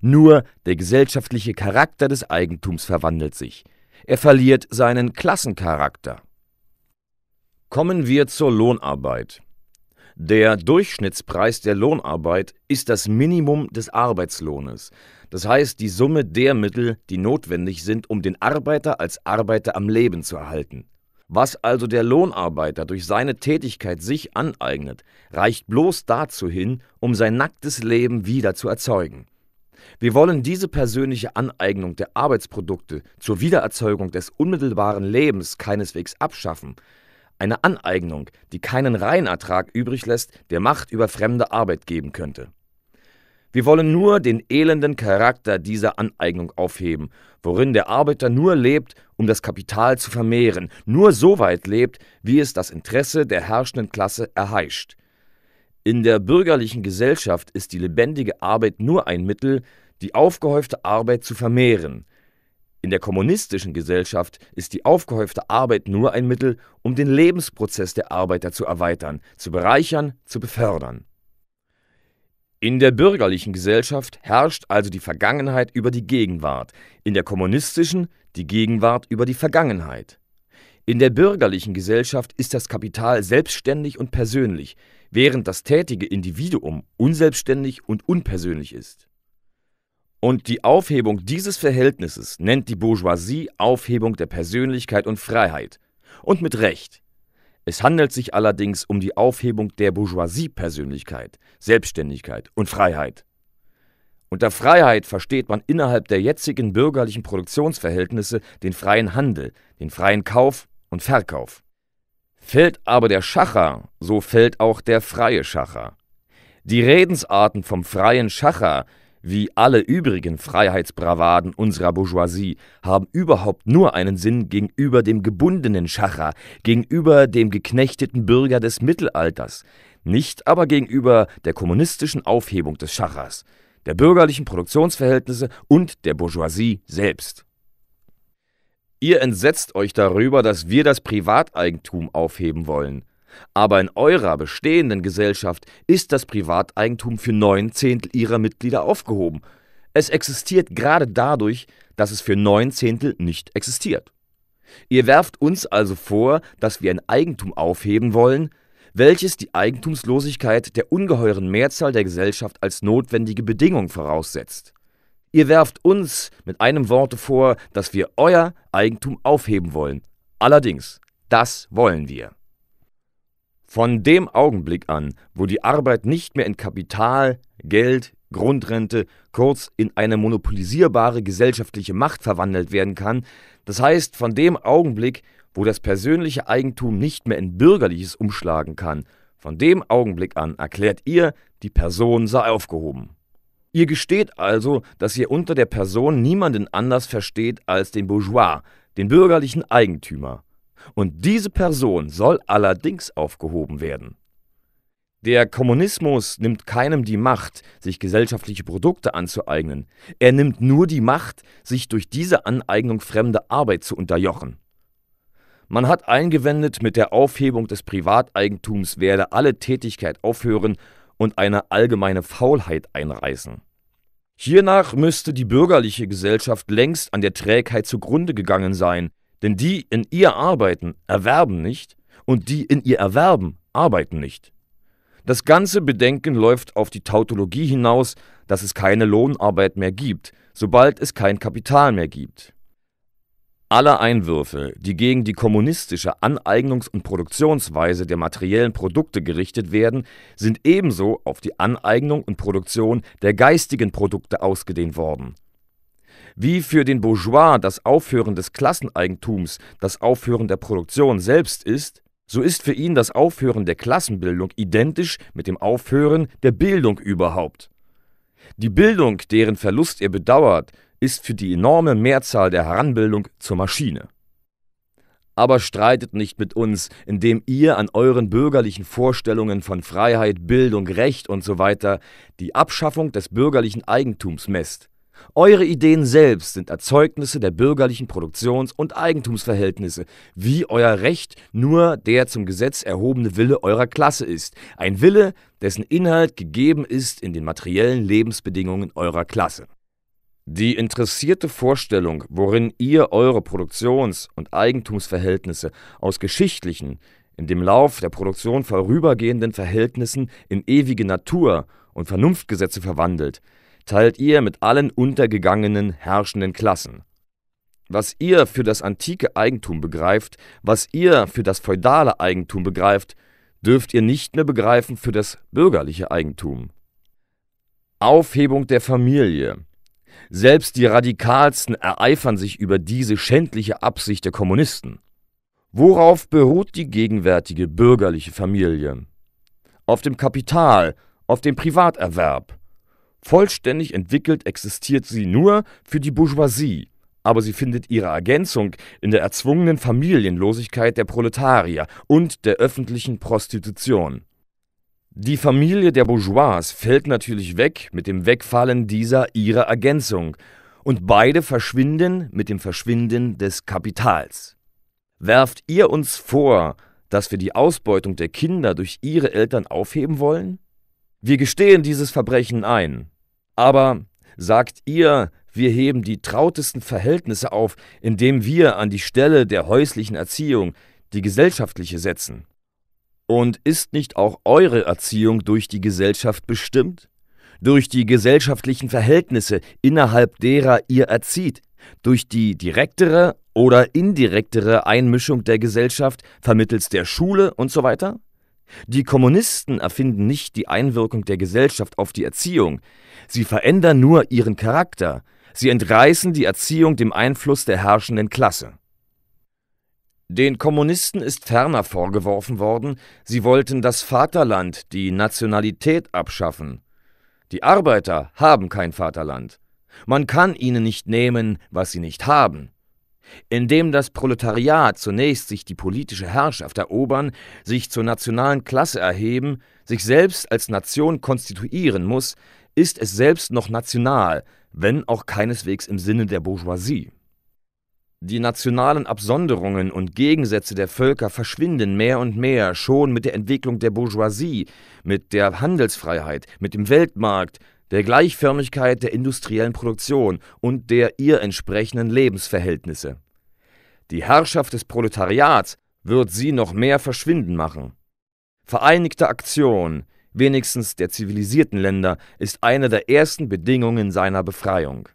Nur der gesellschaftliche Charakter des Eigentums verwandelt sich. Er verliert seinen Klassencharakter. Kommen wir zur Lohnarbeit. Der Durchschnittspreis der Lohnarbeit ist das Minimum des Arbeitslohnes, das heißt die Summe der Mittel, die notwendig sind, um den Arbeiter als Arbeiter am Leben zu erhalten. Was also der Lohnarbeiter durch seine Tätigkeit sich aneignet, reicht bloß dazu hin, um sein nacktes Leben wieder zu erzeugen. Wir wollen diese persönliche Aneignung der Arbeitsprodukte zur Wiedererzeugung des unmittelbaren Lebens keineswegs abschaffen. Eine Aneignung, die keinen Reinertrag übrig lässt, der Macht über fremde Arbeit geben könnte. Wir wollen nur den elenden Charakter dieser Aneignung aufheben, worin der Arbeiter nur lebt, um das Kapital zu vermehren, nur so weit lebt, wie es das Interesse der herrschenden Klasse erheischt. In der bürgerlichen Gesellschaft ist die lebendige Arbeit nur ein Mittel, die aufgehäufte Arbeit zu vermehren. In der kommunistischen Gesellschaft ist die aufgehäufte Arbeit nur ein Mittel, um den Lebensprozess der Arbeiter zu erweitern, zu bereichern, zu befördern. In der bürgerlichen Gesellschaft herrscht also die Vergangenheit über die Gegenwart, in der kommunistischen die Gegenwart über die Vergangenheit. In der bürgerlichen Gesellschaft ist das Kapital selbstständig und persönlich, während das tätige Individuum unselbstständig und unpersönlich ist. Und die Aufhebung dieses Verhältnisses nennt die Bourgeoisie Aufhebung der Persönlichkeit und Freiheit. Und mit Recht. Es handelt sich allerdings um die Aufhebung der Bourgeoisie-Persönlichkeit, Selbstständigkeit und Freiheit. Unter Freiheit versteht man innerhalb der jetzigen bürgerlichen Produktionsverhältnisse den freien Handel, den freien Kauf und Verkauf. Fällt aber der Schacher, so fällt auch der freie Schacher. Die Redensarten vom freien Schacher wie alle übrigen Freiheitsbravaden unserer Bourgeoisie, haben überhaupt nur einen Sinn gegenüber dem gebundenen Schacher, gegenüber dem geknechteten Bürger des Mittelalters, nicht aber gegenüber der kommunistischen Aufhebung des Schachers, der bürgerlichen Produktionsverhältnisse und der Bourgeoisie selbst. Ihr entsetzt euch darüber, dass wir das Privateigentum aufheben wollen. Aber in eurer bestehenden Gesellschaft ist das Privateigentum für neun Zehntel ihrer Mitglieder aufgehoben. Es existiert gerade dadurch, dass es für neun Zehntel nicht existiert. Ihr werft uns also vor, dass wir ein Eigentum aufheben wollen, welches die Eigentumslosigkeit der ungeheuren Mehrzahl der Gesellschaft als notwendige Bedingung voraussetzt. Ihr werft uns mit einem Worte vor, dass wir euer Eigentum aufheben wollen. Allerdings, das wollen wir. Von dem Augenblick an, wo die Arbeit nicht mehr in Kapital, Geld, Grundrente, kurz in eine monopolisierbare gesellschaftliche Macht verwandelt werden kann, das heißt von dem Augenblick, wo das persönliche Eigentum nicht mehr in bürgerliches umschlagen kann, von dem Augenblick an erklärt ihr, die Person sei aufgehoben. Ihr gesteht also, dass ihr unter der Person niemanden anders versteht als den Bourgeois, den bürgerlichen Eigentümer und diese Person soll allerdings aufgehoben werden. Der Kommunismus nimmt keinem die Macht, sich gesellschaftliche Produkte anzueignen. Er nimmt nur die Macht, sich durch diese Aneignung fremde Arbeit zu unterjochen. Man hat eingewendet, mit der Aufhebung des Privateigentums werde alle Tätigkeit aufhören und eine allgemeine Faulheit einreißen. Hiernach müsste die bürgerliche Gesellschaft längst an der Trägheit zugrunde gegangen sein, denn die in ihr arbeiten, erwerben nicht, und die in ihr erwerben, arbeiten nicht. Das ganze Bedenken läuft auf die Tautologie hinaus, dass es keine Lohnarbeit mehr gibt, sobald es kein Kapital mehr gibt. Alle Einwürfe, die gegen die kommunistische Aneignungs- und Produktionsweise der materiellen Produkte gerichtet werden, sind ebenso auf die Aneignung und Produktion der geistigen Produkte ausgedehnt worden. Wie für den Bourgeois das Aufhören des Klasseneigentums das Aufhören der Produktion selbst ist, so ist für ihn das Aufhören der Klassenbildung identisch mit dem Aufhören der Bildung überhaupt. Die Bildung, deren Verlust er bedauert, ist für die enorme Mehrzahl der Heranbildung zur Maschine. Aber streitet nicht mit uns, indem ihr an euren bürgerlichen Vorstellungen von Freiheit, Bildung, Recht usw. So die Abschaffung des bürgerlichen Eigentums messt. Eure Ideen selbst sind Erzeugnisse der bürgerlichen Produktions- und Eigentumsverhältnisse, wie euer Recht nur der zum Gesetz erhobene Wille eurer Klasse ist, ein Wille, dessen Inhalt gegeben ist in den materiellen Lebensbedingungen eurer Klasse. Die interessierte Vorstellung, worin ihr eure Produktions- und Eigentumsverhältnisse aus geschichtlichen, in dem Lauf der Produktion vorübergehenden Verhältnissen in ewige Natur und Vernunftgesetze verwandelt, teilt ihr mit allen untergegangenen herrschenden Klassen. Was ihr für das antike Eigentum begreift, was ihr für das feudale Eigentum begreift, dürft ihr nicht mehr begreifen für das bürgerliche Eigentum. Aufhebung der Familie, selbst die Radikalsten ereifern sich über diese schändliche Absicht der Kommunisten. Worauf beruht die gegenwärtige bürgerliche Familie? Auf dem Kapital, auf dem Privaterwerb. Vollständig entwickelt existiert sie nur für die Bourgeoisie, aber sie findet ihre Ergänzung in der erzwungenen Familienlosigkeit der Proletarier und der öffentlichen Prostitution. Die Familie der Bourgeois fällt natürlich weg mit dem Wegfallen dieser ihrer Ergänzung, und beide verschwinden mit dem Verschwinden des Kapitals. Werft ihr uns vor, dass wir die Ausbeutung der Kinder durch ihre Eltern aufheben wollen? Wir gestehen dieses Verbrechen ein. Aber sagt ihr, wir heben die trautesten Verhältnisse auf, indem wir an die Stelle der häuslichen Erziehung die gesellschaftliche setzen. Und ist nicht auch eure Erziehung durch die Gesellschaft bestimmt? Durch die gesellschaftlichen Verhältnisse, innerhalb derer ihr erzieht? Durch die direktere oder indirektere Einmischung der Gesellschaft vermittels der Schule und so weiter? Die Kommunisten erfinden nicht die Einwirkung der Gesellschaft auf die Erziehung, sie verändern nur ihren Charakter, sie entreißen die Erziehung dem Einfluss der herrschenden Klasse. Den Kommunisten ist ferner vorgeworfen worden, sie wollten das Vaterland, die Nationalität abschaffen. Die Arbeiter haben kein Vaterland. Man kann ihnen nicht nehmen, was sie nicht haben. Indem das Proletariat zunächst sich die politische Herrschaft erobern, sich zur nationalen Klasse erheben, sich selbst als Nation konstituieren muss, ist es selbst noch national, wenn auch keineswegs im Sinne der Bourgeoisie. Die nationalen Absonderungen und Gegensätze der Völker verschwinden mehr und mehr schon mit der Entwicklung der Bourgeoisie, mit der Handelsfreiheit, mit dem Weltmarkt, der Gleichförmigkeit der industriellen Produktion und der ihr entsprechenden Lebensverhältnisse. Die Herrschaft des Proletariats wird sie noch mehr verschwinden machen. Vereinigte Aktion, wenigstens der zivilisierten Länder, ist eine der ersten Bedingungen seiner Befreiung.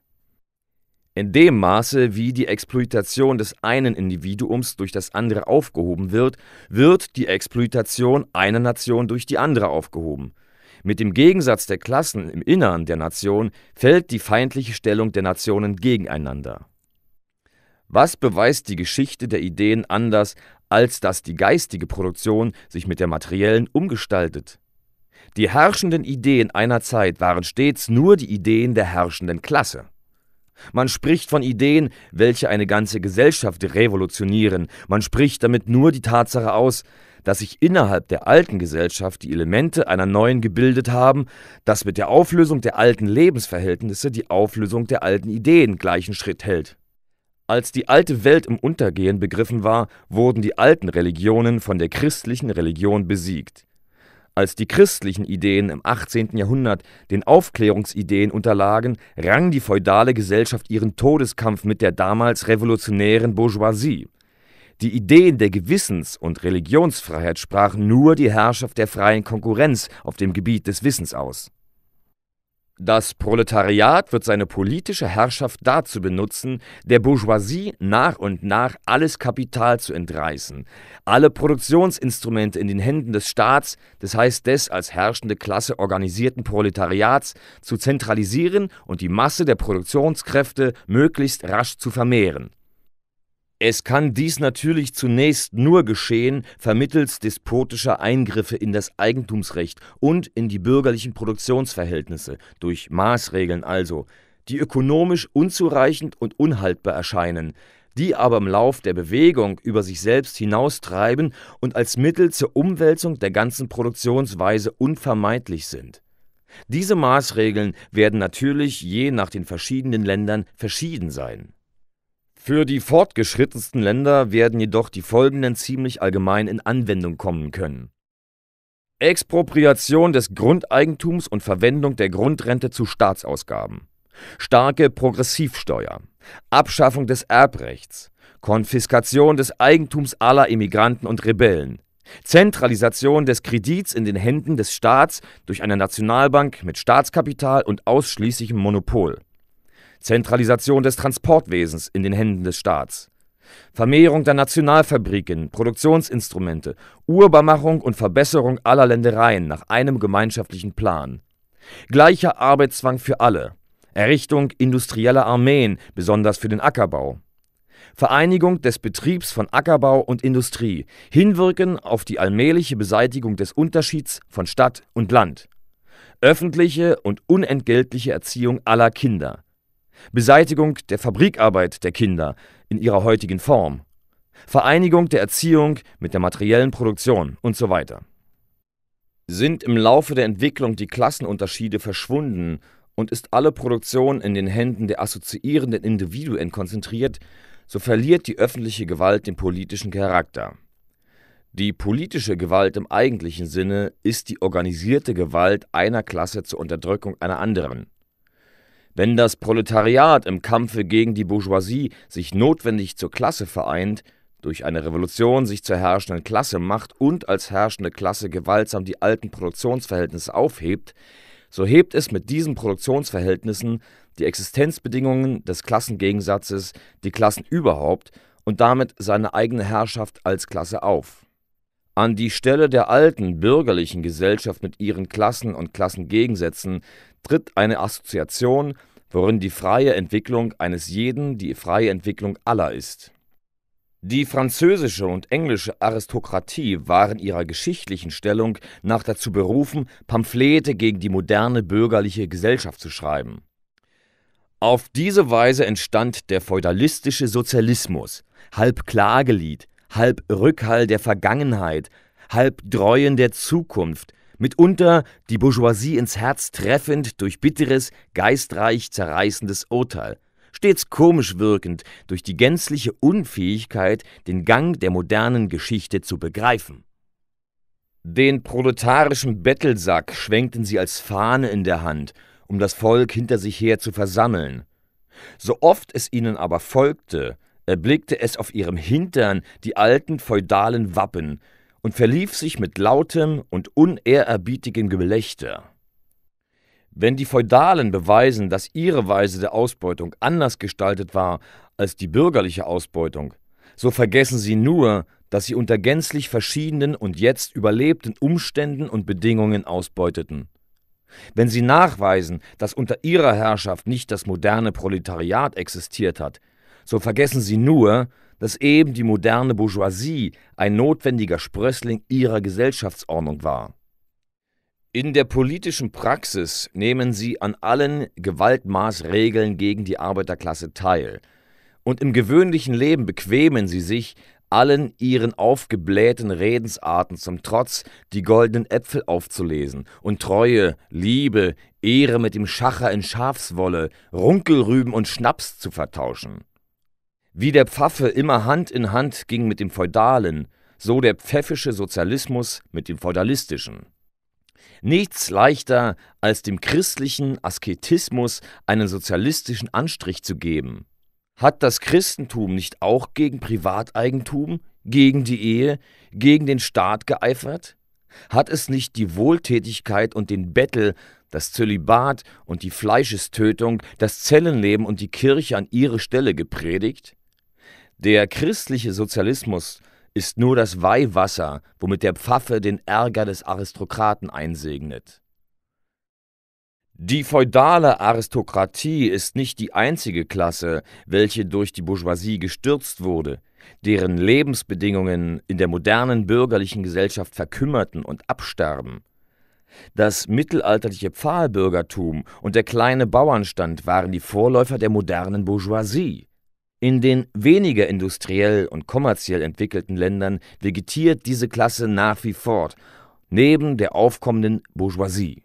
In dem Maße, wie die Exploitation des einen Individuums durch das andere aufgehoben wird, wird die Exploitation einer Nation durch die andere aufgehoben. Mit dem Gegensatz der Klassen im Innern der Nation fällt die feindliche Stellung der Nationen gegeneinander. Was beweist die Geschichte der Ideen anders, als dass die geistige Produktion sich mit der materiellen umgestaltet? Die herrschenden Ideen einer Zeit waren stets nur die Ideen der herrschenden Klasse. Man spricht von Ideen, welche eine ganze Gesellschaft revolutionieren. Man spricht damit nur die Tatsache aus, dass sich innerhalb der alten Gesellschaft die Elemente einer neuen gebildet haben, dass mit der Auflösung der alten Lebensverhältnisse die Auflösung der alten Ideen gleichen Schritt hält. Als die alte Welt im Untergehen begriffen war, wurden die alten Religionen von der christlichen Religion besiegt. Als die christlichen Ideen im 18. Jahrhundert den Aufklärungsideen unterlagen, rang die feudale Gesellschaft ihren Todeskampf mit der damals revolutionären Bourgeoisie. Die Ideen der Gewissens- und Religionsfreiheit sprachen nur die Herrschaft der freien Konkurrenz auf dem Gebiet des Wissens aus. Das Proletariat wird seine politische Herrschaft dazu benutzen, der Bourgeoisie nach und nach alles Kapital zu entreißen, alle Produktionsinstrumente in den Händen des Staats, das heißt des als herrschende Klasse organisierten Proletariats, zu zentralisieren und die Masse der Produktionskräfte möglichst rasch zu vermehren es kann dies natürlich zunächst nur geschehen vermittels despotischer Eingriffe in das Eigentumsrecht und in die bürgerlichen Produktionsverhältnisse, durch Maßregeln also, die ökonomisch unzureichend und unhaltbar erscheinen, die aber im Lauf der Bewegung über sich selbst hinaustreiben und als Mittel zur Umwälzung der ganzen Produktionsweise unvermeidlich sind. Diese Maßregeln werden natürlich je nach den verschiedenen Ländern verschieden sein für die fortgeschrittensten Länder werden jedoch die folgenden ziemlich allgemein in Anwendung kommen können. Expropriation des Grundeigentums und Verwendung der Grundrente zu Staatsausgaben. Starke Progressivsteuer. Abschaffung des Erbrechts. Konfiskation des Eigentums aller Immigranten und Rebellen. Zentralisation des Kredits in den Händen des Staats durch eine Nationalbank mit Staatskapital und ausschließlichem Monopol. Zentralisation des Transportwesens in den Händen des Staats, Vermehrung der Nationalfabriken, Produktionsinstrumente, Urbarmachung und Verbesserung aller Ländereien nach einem gemeinschaftlichen Plan, gleicher Arbeitszwang für alle, Errichtung industrieller Armeen, besonders für den Ackerbau, Vereinigung des Betriebs von Ackerbau und Industrie, Hinwirken auf die allmähliche Beseitigung des Unterschieds von Stadt und Land, öffentliche und unentgeltliche Erziehung aller Kinder, Beseitigung der Fabrikarbeit der Kinder in ihrer heutigen Form, Vereinigung der Erziehung mit der materiellen Produktion und so weiter. Sind im Laufe der Entwicklung die Klassenunterschiede verschwunden und ist alle Produktion in den Händen der assoziierenden Individuen konzentriert, so verliert die öffentliche Gewalt den politischen Charakter. Die politische Gewalt im eigentlichen Sinne ist die organisierte Gewalt einer Klasse zur Unterdrückung einer anderen. Wenn das Proletariat im Kampfe gegen die Bourgeoisie sich notwendig zur Klasse vereint, durch eine Revolution sich zur herrschenden Klasse macht und als herrschende Klasse gewaltsam die alten Produktionsverhältnisse aufhebt, so hebt es mit diesen Produktionsverhältnissen die Existenzbedingungen des Klassengegensatzes, die Klassen überhaupt und damit seine eigene Herrschaft als Klasse auf. An die Stelle der alten bürgerlichen Gesellschaft mit ihren Klassen und Klassengegensätzen tritt eine Assoziation, worin die freie Entwicklung eines jeden die freie Entwicklung aller ist. Die französische und englische Aristokratie waren ihrer geschichtlichen Stellung nach dazu berufen, Pamphlete gegen die moderne bürgerliche Gesellschaft zu schreiben. Auf diese Weise entstand der feudalistische Sozialismus, halb Klagelied, halb Rückhall der Vergangenheit, halb Dreuen der Zukunft, mitunter die Bourgeoisie ins Herz treffend durch bitteres, geistreich zerreißendes Urteil, stets komisch wirkend durch die gänzliche Unfähigkeit, den Gang der modernen Geschichte zu begreifen. Den proletarischen Bettelsack schwenkten sie als Fahne in der Hand, um das Volk hinter sich her zu versammeln. So oft es ihnen aber folgte, erblickte es auf ihrem Hintern die alten feudalen Wappen, und verlief sich mit lautem und unehrerbietigem Gelächter. Wenn die Feudalen beweisen, dass ihre Weise der Ausbeutung anders gestaltet war als die bürgerliche Ausbeutung, so vergessen sie nur, dass sie unter gänzlich verschiedenen und jetzt überlebten Umständen und Bedingungen ausbeuteten. Wenn sie nachweisen, dass unter ihrer Herrschaft nicht das moderne Proletariat existiert hat, so vergessen sie nur, dass eben die moderne Bourgeoisie ein notwendiger Sprössling ihrer Gesellschaftsordnung war. In der politischen Praxis nehmen sie an allen Gewaltmaßregeln gegen die Arbeiterklasse teil, und im gewöhnlichen Leben bequemen sie sich, allen ihren aufgeblähten Redensarten zum Trotz die goldenen Äpfel aufzulesen und Treue, Liebe, Ehre mit dem Schacher in Schafswolle, Runkelrüben und Schnaps zu vertauschen. Wie der Pfaffe immer Hand in Hand ging mit dem Feudalen, so der pfäffische Sozialismus mit dem Feudalistischen. Nichts leichter, als dem christlichen Asketismus einen sozialistischen Anstrich zu geben. Hat das Christentum nicht auch gegen Privateigentum, gegen die Ehe, gegen den Staat geeifert? Hat es nicht die Wohltätigkeit und den Bettel das Zölibat und die Fleischestötung, das Zellenleben und die Kirche an ihre Stelle gepredigt? Der christliche Sozialismus ist nur das Weihwasser, womit der Pfaffe den Ärger des Aristokraten einsegnet. Die feudale Aristokratie ist nicht die einzige Klasse, welche durch die Bourgeoisie gestürzt wurde, deren Lebensbedingungen in der modernen bürgerlichen Gesellschaft verkümmerten und absterben. Das mittelalterliche Pfahlbürgertum und der kleine Bauernstand waren die Vorläufer der modernen Bourgeoisie. In den weniger industriell und kommerziell entwickelten Ländern vegetiert diese Klasse nach wie fort, neben der aufkommenden Bourgeoisie.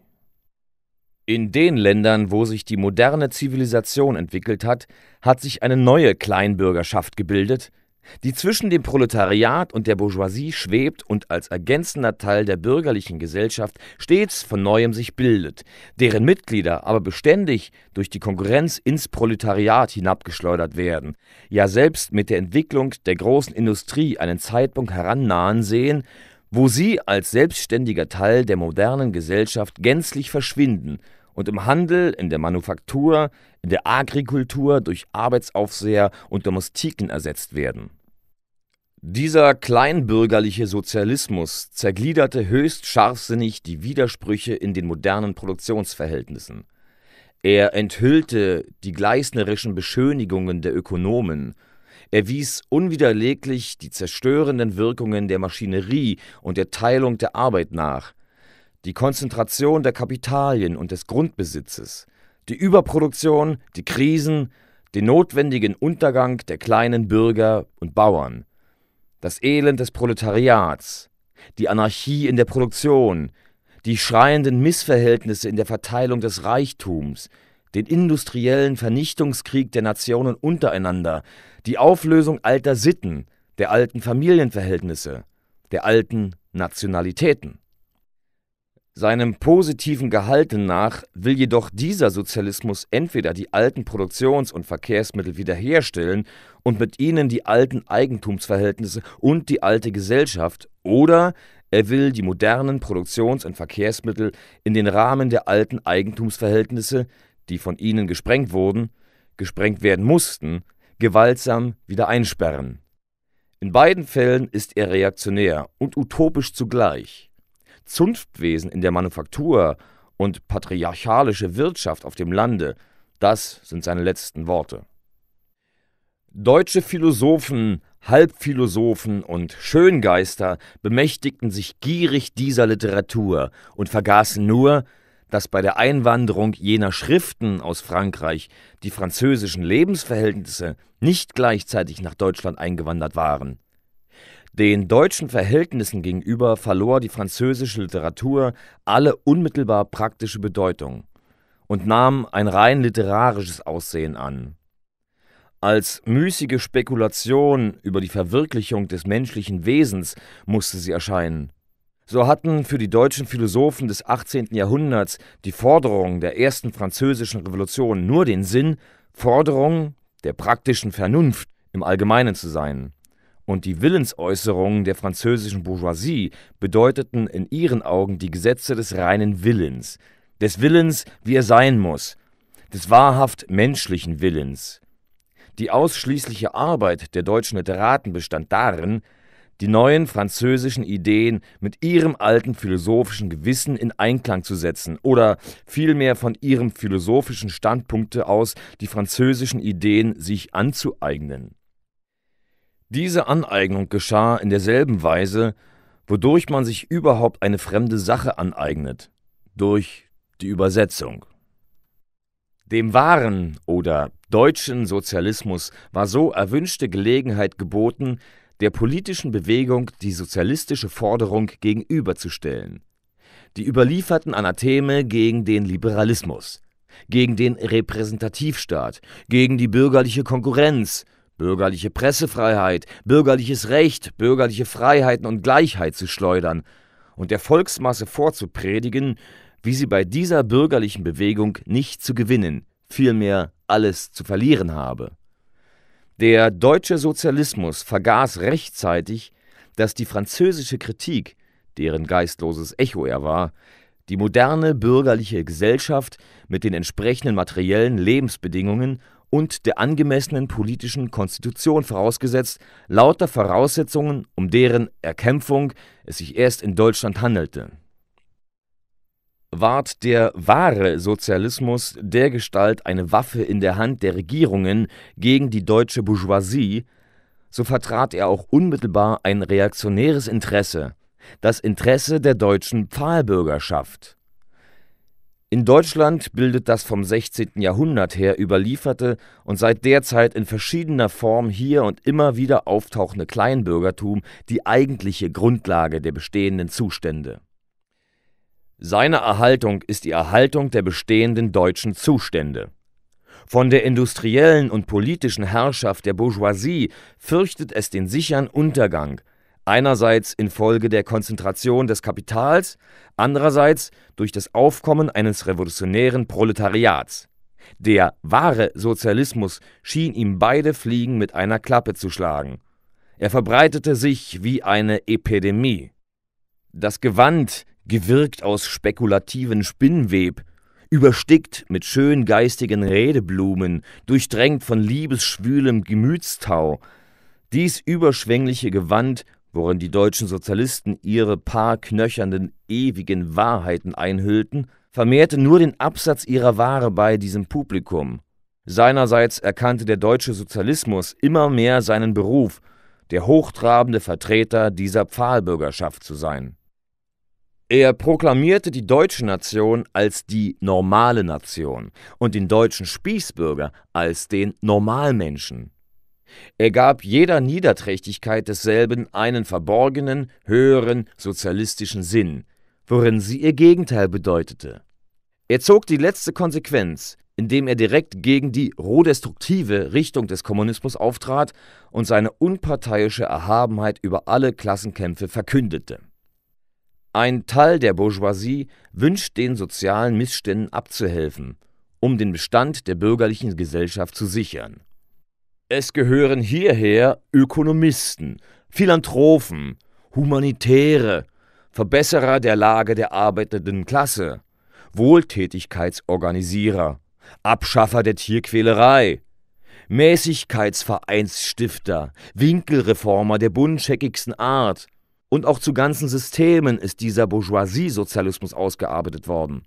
In den Ländern, wo sich die moderne Zivilisation entwickelt hat, hat sich eine neue Kleinbürgerschaft gebildet, die zwischen dem Proletariat und der Bourgeoisie schwebt und als ergänzender Teil der bürgerlichen Gesellschaft stets von neuem sich bildet, deren Mitglieder aber beständig durch die Konkurrenz ins Proletariat hinabgeschleudert werden, ja selbst mit der Entwicklung der großen Industrie einen Zeitpunkt herannahen sehen, wo sie als selbstständiger Teil der modernen Gesellschaft gänzlich verschwinden und im Handel, in der Manufaktur, in der Agrikultur durch Arbeitsaufseher und Domestiken ersetzt werden dieser kleinbürgerliche Sozialismus zergliederte höchst scharfsinnig die Widersprüche in den modernen Produktionsverhältnissen. Er enthüllte die gleißnerischen Beschönigungen der Ökonomen, er wies unwiderleglich die zerstörenden Wirkungen der Maschinerie und der Teilung der Arbeit nach, die Konzentration der Kapitalien und des Grundbesitzes, die Überproduktion, die Krisen, den notwendigen Untergang der kleinen Bürger und Bauern, das Elend des Proletariats, die Anarchie in der Produktion, die schreienden Missverhältnisse in der Verteilung des Reichtums, den industriellen Vernichtungskrieg der Nationen untereinander, die Auflösung alter Sitten, der alten Familienverhältnisse, der alten Nationalitäten. Seinem positiven Gehalte nach will jedoch dieser Sozialismus entweder die alten Produktions- und Verkehrsmittel wiederherstellen und mit ihnen die alten Eigentumsverhältnisse und die alte Gesellschaft, oder er will die modernen Produktions- und Verkehrsmittel in den Rahmen der alten Eigentumsverhältnisse, die von ihnen gesprengt wurden, gesprengt werden mussten, gewaltsam wieder einsperren. In beiden Fällen ist er reaktionär und utopisch zugleich. Zunftwesen in der Manufaktur und patriarchalische Wirtschaft auf dem Lande, das sind seine letzten Worte. Deutsche Philosophen, Halbphilosophen und Schöngeister bemächtigten sich gierig dieser Literatur und vergaßen nur, dass bei der Einwanderung jener Schriften aus Frankreich die französischen Lebensverhältnisse nicht gleichzeitig nach Deutschland eingewandert waren. Den deutschen Verhältnissen gegenüber verlor die französische Literatur alle unmittelbar praktische Bedeutung und nahm ein rein literarisches Aussehen an. Als müßige Spekulation über die Verwirklichung des menschlichen Wesens musste sie erscheinen. So hatten für die deutschen Philosophen des 18. Jahrhunderts die Forderungen der ersten französischen Revolution nur den Sinn, Forderungen der praktischen Vernunft im Allgemeinen zu sein und die Willensäußerungen der französischen Bourgeoisie bedeuteten in ihren Augen die Gesetze des reinen Willens, des Willens, wie er sein muss, des wahrhaft menschlichen Willens. Die ausschließliche Arbeit der deutschen Literaten bestand darin, die neuen französischen Ideen mit ihrem alten philosophischen Gewissen in Einklang zu setzen oder vielmehr von ihrem philosophischen Standpunkte aus die französischen Ideen sich anzueignen. Diese Aneignung geschah in derselben Weise, wodurch man sich überhaupt eine fremde Sache aneignet, durch die Übersetzung. Dem wahren oder deutschen Sozialismus war so erwünschte Gelegenheit geboten, der politischen Bewegung die sozialistische Forderung gegenüberzustellen. Die überlieferten Anatheme gegen den Liberalismus, gegen den Repräsentativstaat, gegen die bürgerliche Konkurrenz, bürgerliche Pressefreiheit, bürgerliches Recht, bürgerliche Freiheiten und Gleichheit zu schleudern und der Volksmasse vorzupredigen, wie sie bei dieser bürgerlichen Bewegung nicht zu gewinnen, vielmehr alles zu verlieren habe. Der deutsche Sozialismus vergaß rechtzeitig, dass die französische Kritik, deren geistloses Echo er war, die moderne bürgerliche Gesellschaft mit den entsprechenden materiellen Lebensbedingungen und der angemessenen politischen Konstitution vorausgesetzt, lauter Voraussetzungen, um deren Erkämpfung es sich erst in Deutschland handelte. Ward der wahre Sozialismus dergestalt eine Waffe in der Hand der Regierungen gegen die deutsche Bourgeoisie, so vertrat er auch unmittelbar ein reaktionäres Interesse, das Interesse der deutschen Pfahlbürgerschaft in Deutschland bildet das vom 16. Jahrhundert her überlieferte und seit der Zeit in verschiedener Form hier und immer wieder auftauchende Kleinbürgertum die eigentliche Grundlage der bestehenden Zustände. Seine Erhaltung ist die Erhaltung der bestehenden deutschen Zustände. Von der industriellen und politischen Herrschaft der Bourgeoisie fürchtet es den sichern Untergang Einerseits infolge der Konzentration des Kapitals, andererseits durch das Aufkommen eines revolutionären Proletariats. Der wahre Sozialismus schien ihm beide Fliegen mit einer Klappe zu schlagen. Er verbreitete sich wie eine Epidemie. Das Gewand, gewirkt aus spekulativen Spinnweb, überstickt mit schön geistigen Redeblumen, durchdrängt von liebesschwülem Gemütstau, dies überschwängliche Gewand worin die deutschen Sozialisten ihre paar knöchernden, ewigen Wahrheiten einhüllten, vermehrte nur den Absatz ihrer Ware bei diesem Publikum. Seinerseits erkannte der deutsche Sozialismus immer mehr seinen Beruf, der hochtrabende Vertreter dieser Pfahlbürgerschaft zu sein. Er proklamierte die deutsche Nation als die normale Nation und den deutschen Spießbürger als den Normalmenschen. Er gab jeder Niederträchtigkeit desselben einen verborgenen, höheren, sozialistischen Sinn, worin sie ihr Gegenteil bedeutete. Er zog die letzte Konsequenz, indem er direkt gegen die rohdestruktive Richtung des Kommunismus auftrat und seine unparteiische Erhabenheit über alle Klassenkämpfe verkündete. Ein Teil der Bourgeoisie wünscht den sozialen Missständen abzuhelfen, um den Bestand der bürgerlichen Gesellschaft zu sichern. Es gehören hierher Ökonomisten, Philanthropen, Humanitäre, Verbesserer der Lage der arbeitenden Klasse, Wohltätigkeitsorganisierer, Abschaffer der Tierquälerei, Mäßigkeitsvereinsstifter, Winkelreformer der buntscheckigsten Art, und auch zu ganzen Systemen ist dieser Bourgeoisie-Sozialismus ausgearbeitet worden.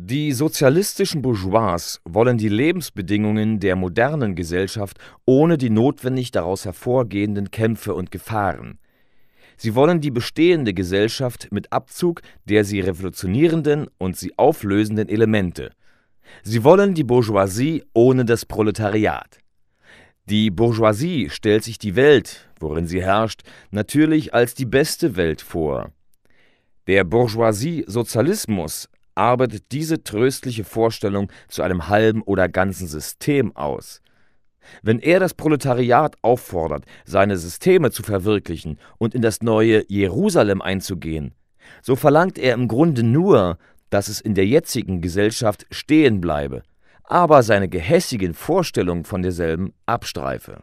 Die sozialistischen Bourgeois wollen die Lebensbedingungen der modernen Gesellschaft ohne die notwendig daraus hervorgehenden Kämpfe und Gefahren. Sie wollen die bestehende Gesellschaft mit Abzug der sie revolutionierenden und sie auflösenden Elemente. Sie wollen die Bourgeoisie ohne das Proletariat. Die Bourgeoisie stellt sich die Welt, worin sie herrscht, natürlich als die beste Welt vor. Der Bourgeoisie-Sozialismus arbeitet diese tröstliche Vorstellung zu einem halben oder ganzen System aus. Wenn er das Proletariat auffordert, seine Systeme zu verwirklichen und in das neue Jerusalem einzugehen, so verlangt er im Grunde nur, dass es in der jetzigen Gesellschaft stehen bleibe, aber seine gehässigen Vorstellungen von derselben abstreife.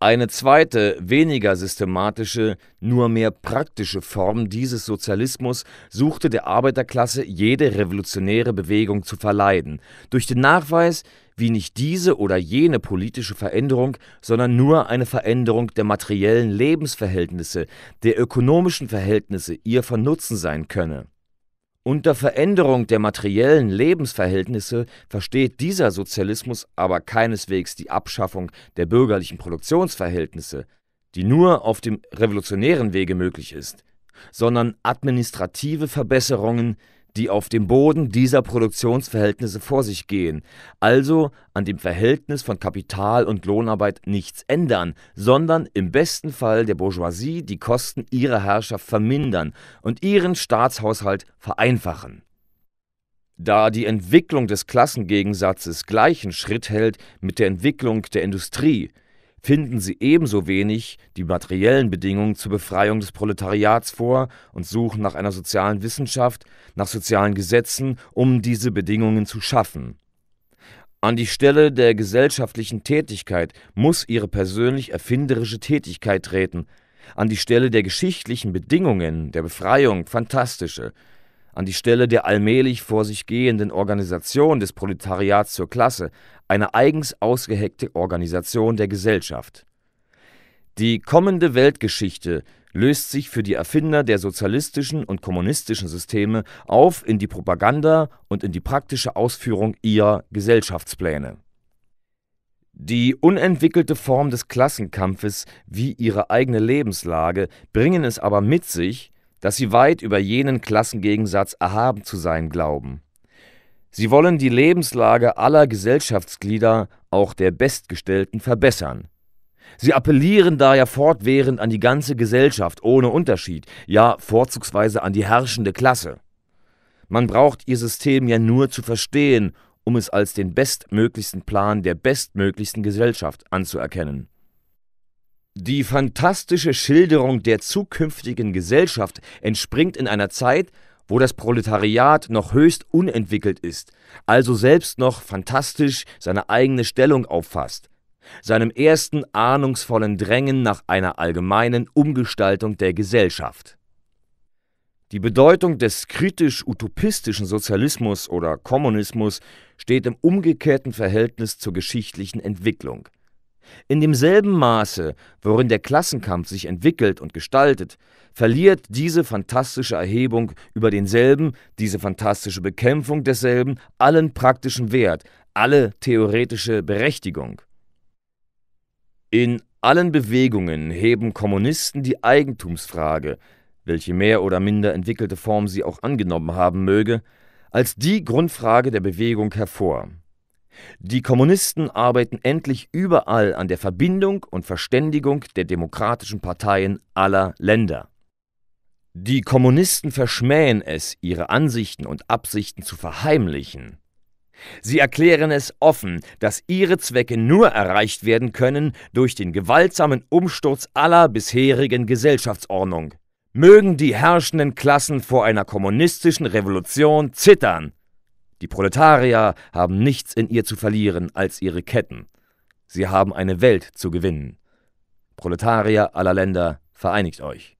Eine zweite, weniger systematische, nur mehr praktische Form dieses Sozialismus suchte der Arbeiterklasse jede revolutionäre Bewegung zu verleiden, durch den Nachweis, wie nicht diese oder jene politische Veränderung, sondern nur eine Veränderung der materiellen Lebensverhältnisse, der ökonomischen Verhältnisse ihr von Nutzen sein könne unter Veränderung der materiellen Lebensverhältnisse versteht dieser Sozialismus aber keineswegs die Abschaffung der bürgerlichen Produktionsverhältnisse, die nur auf dem revolutionären Wege möglich ist, sondern administrative Verbesserungen, die auf dem Boden dieser Produktionsverhältnisse vor sich gehen, also an dem Verhältnis von Kapital und Lohnarbeit nichts ändern, sondern im besten Fall der Bourgeoisie die Kosten ihrer Herrschaft vermindern und ihren Staatshaushalt vereinfachen. Da die Entwicklung des Klassengegensatzes gleichen Schritt hält mit der Entwicklung der Industrie, finden sie ebenso wenig die materiellen Bedingungen zur Befreiung des Proletariats vor und suchen nach einer sozialen Wissenschaft, nach sozialen Gesetzen, um diese Bedingungen zu schaffen. An die Stelle der gesellschaftlichen Tätigkeit muss ihre persönlich erfinderische Tätigkeit treten, an die Stelle der geschichtlichen Bedingungen der Befreiung fantastische, an die Stelle der allmählich vor sich gehenden Organisation des Proletariats zur Klasse eine eigens ausgeheckte Organisation der Gesellschaft. Die kommende Weltgeschichte löst sich für die Erfinder der sozialistischen und kommunistischen Systeme auf in die Propaganda und in die praktische Ausführung ihrer Gesellschaftspläne. Die unentwickelte Form des Klassenkampfes wie ihre eigene Lebenslage bringen es aber mit sich, dass sie weit über jenen Klassengegensatz erhaben zu sein glauben. Sie wollen die Lebenslage aller Gesellschaftsglieder, auch der Bestgestellten, verbessern. Sie appellieren daher fortwährend an die ganze Gesellschaft ohne Unterschied, ja vorzugsweise an die herrschende Klasse. Man braucht ihr System ja nur zu verstehen, um es als den bestmöglichsten Plan der bestmöglichsten Gesellschaft anzuerkennen. Die fantastische Schilderung der zukünftigen Gesellschaft entspringt in einer Zeit, wo das Proletariat noch höchst unentwickelt ist, also selbst noch fantastisch seine eigene Stellung auffasst, seinem ersten ahnungsvollen Drängen nach einer allgemeinen Umgestaltung der Gesellschaft. Die Bedeutung des kritisch-utopistischen Sozialismus oder Kommunismus steht im umgekehrten Verhältnis zur geschichtlichen Entwicklung. In demselben Maße, worin der Klassenkampf sich entwickelt und gestaltet, verliert diese fantastische Erhebung über denselben, diese fantastische Bekämpfung desselben allen praktischen Wert, alle theoretische Berechtigung. In allen Bewegungen heben Kommunisten die Eigentumsfrage, welche mehr oder minder entwickelte Form sie auch angenommen haben möge, als die Grundfrage der Bewegung hervor. Die Kommunisten arbeiten endlich überall an der Verbindung und Verständigung der demokratischen Parteien aller Länder. Die Kommunisten verschmähen es, ihre Ansichten und Absichten zu verheimlichen. Sie erklären es offen, dass ihre Zwecke nur erreicht werden können durch den gewaltsamen Umsturz aller bisherigen Gesellschaftsordnung. Mögen die herrschenden Klassen vor einer kommunistischen Revolution zittern. Die Proletarier haben nichts in ihr zu verlieren als ihre Ketten. Sie haben eine Welt zu gewinnen. Proletarier aller Länder, vereinigt euch.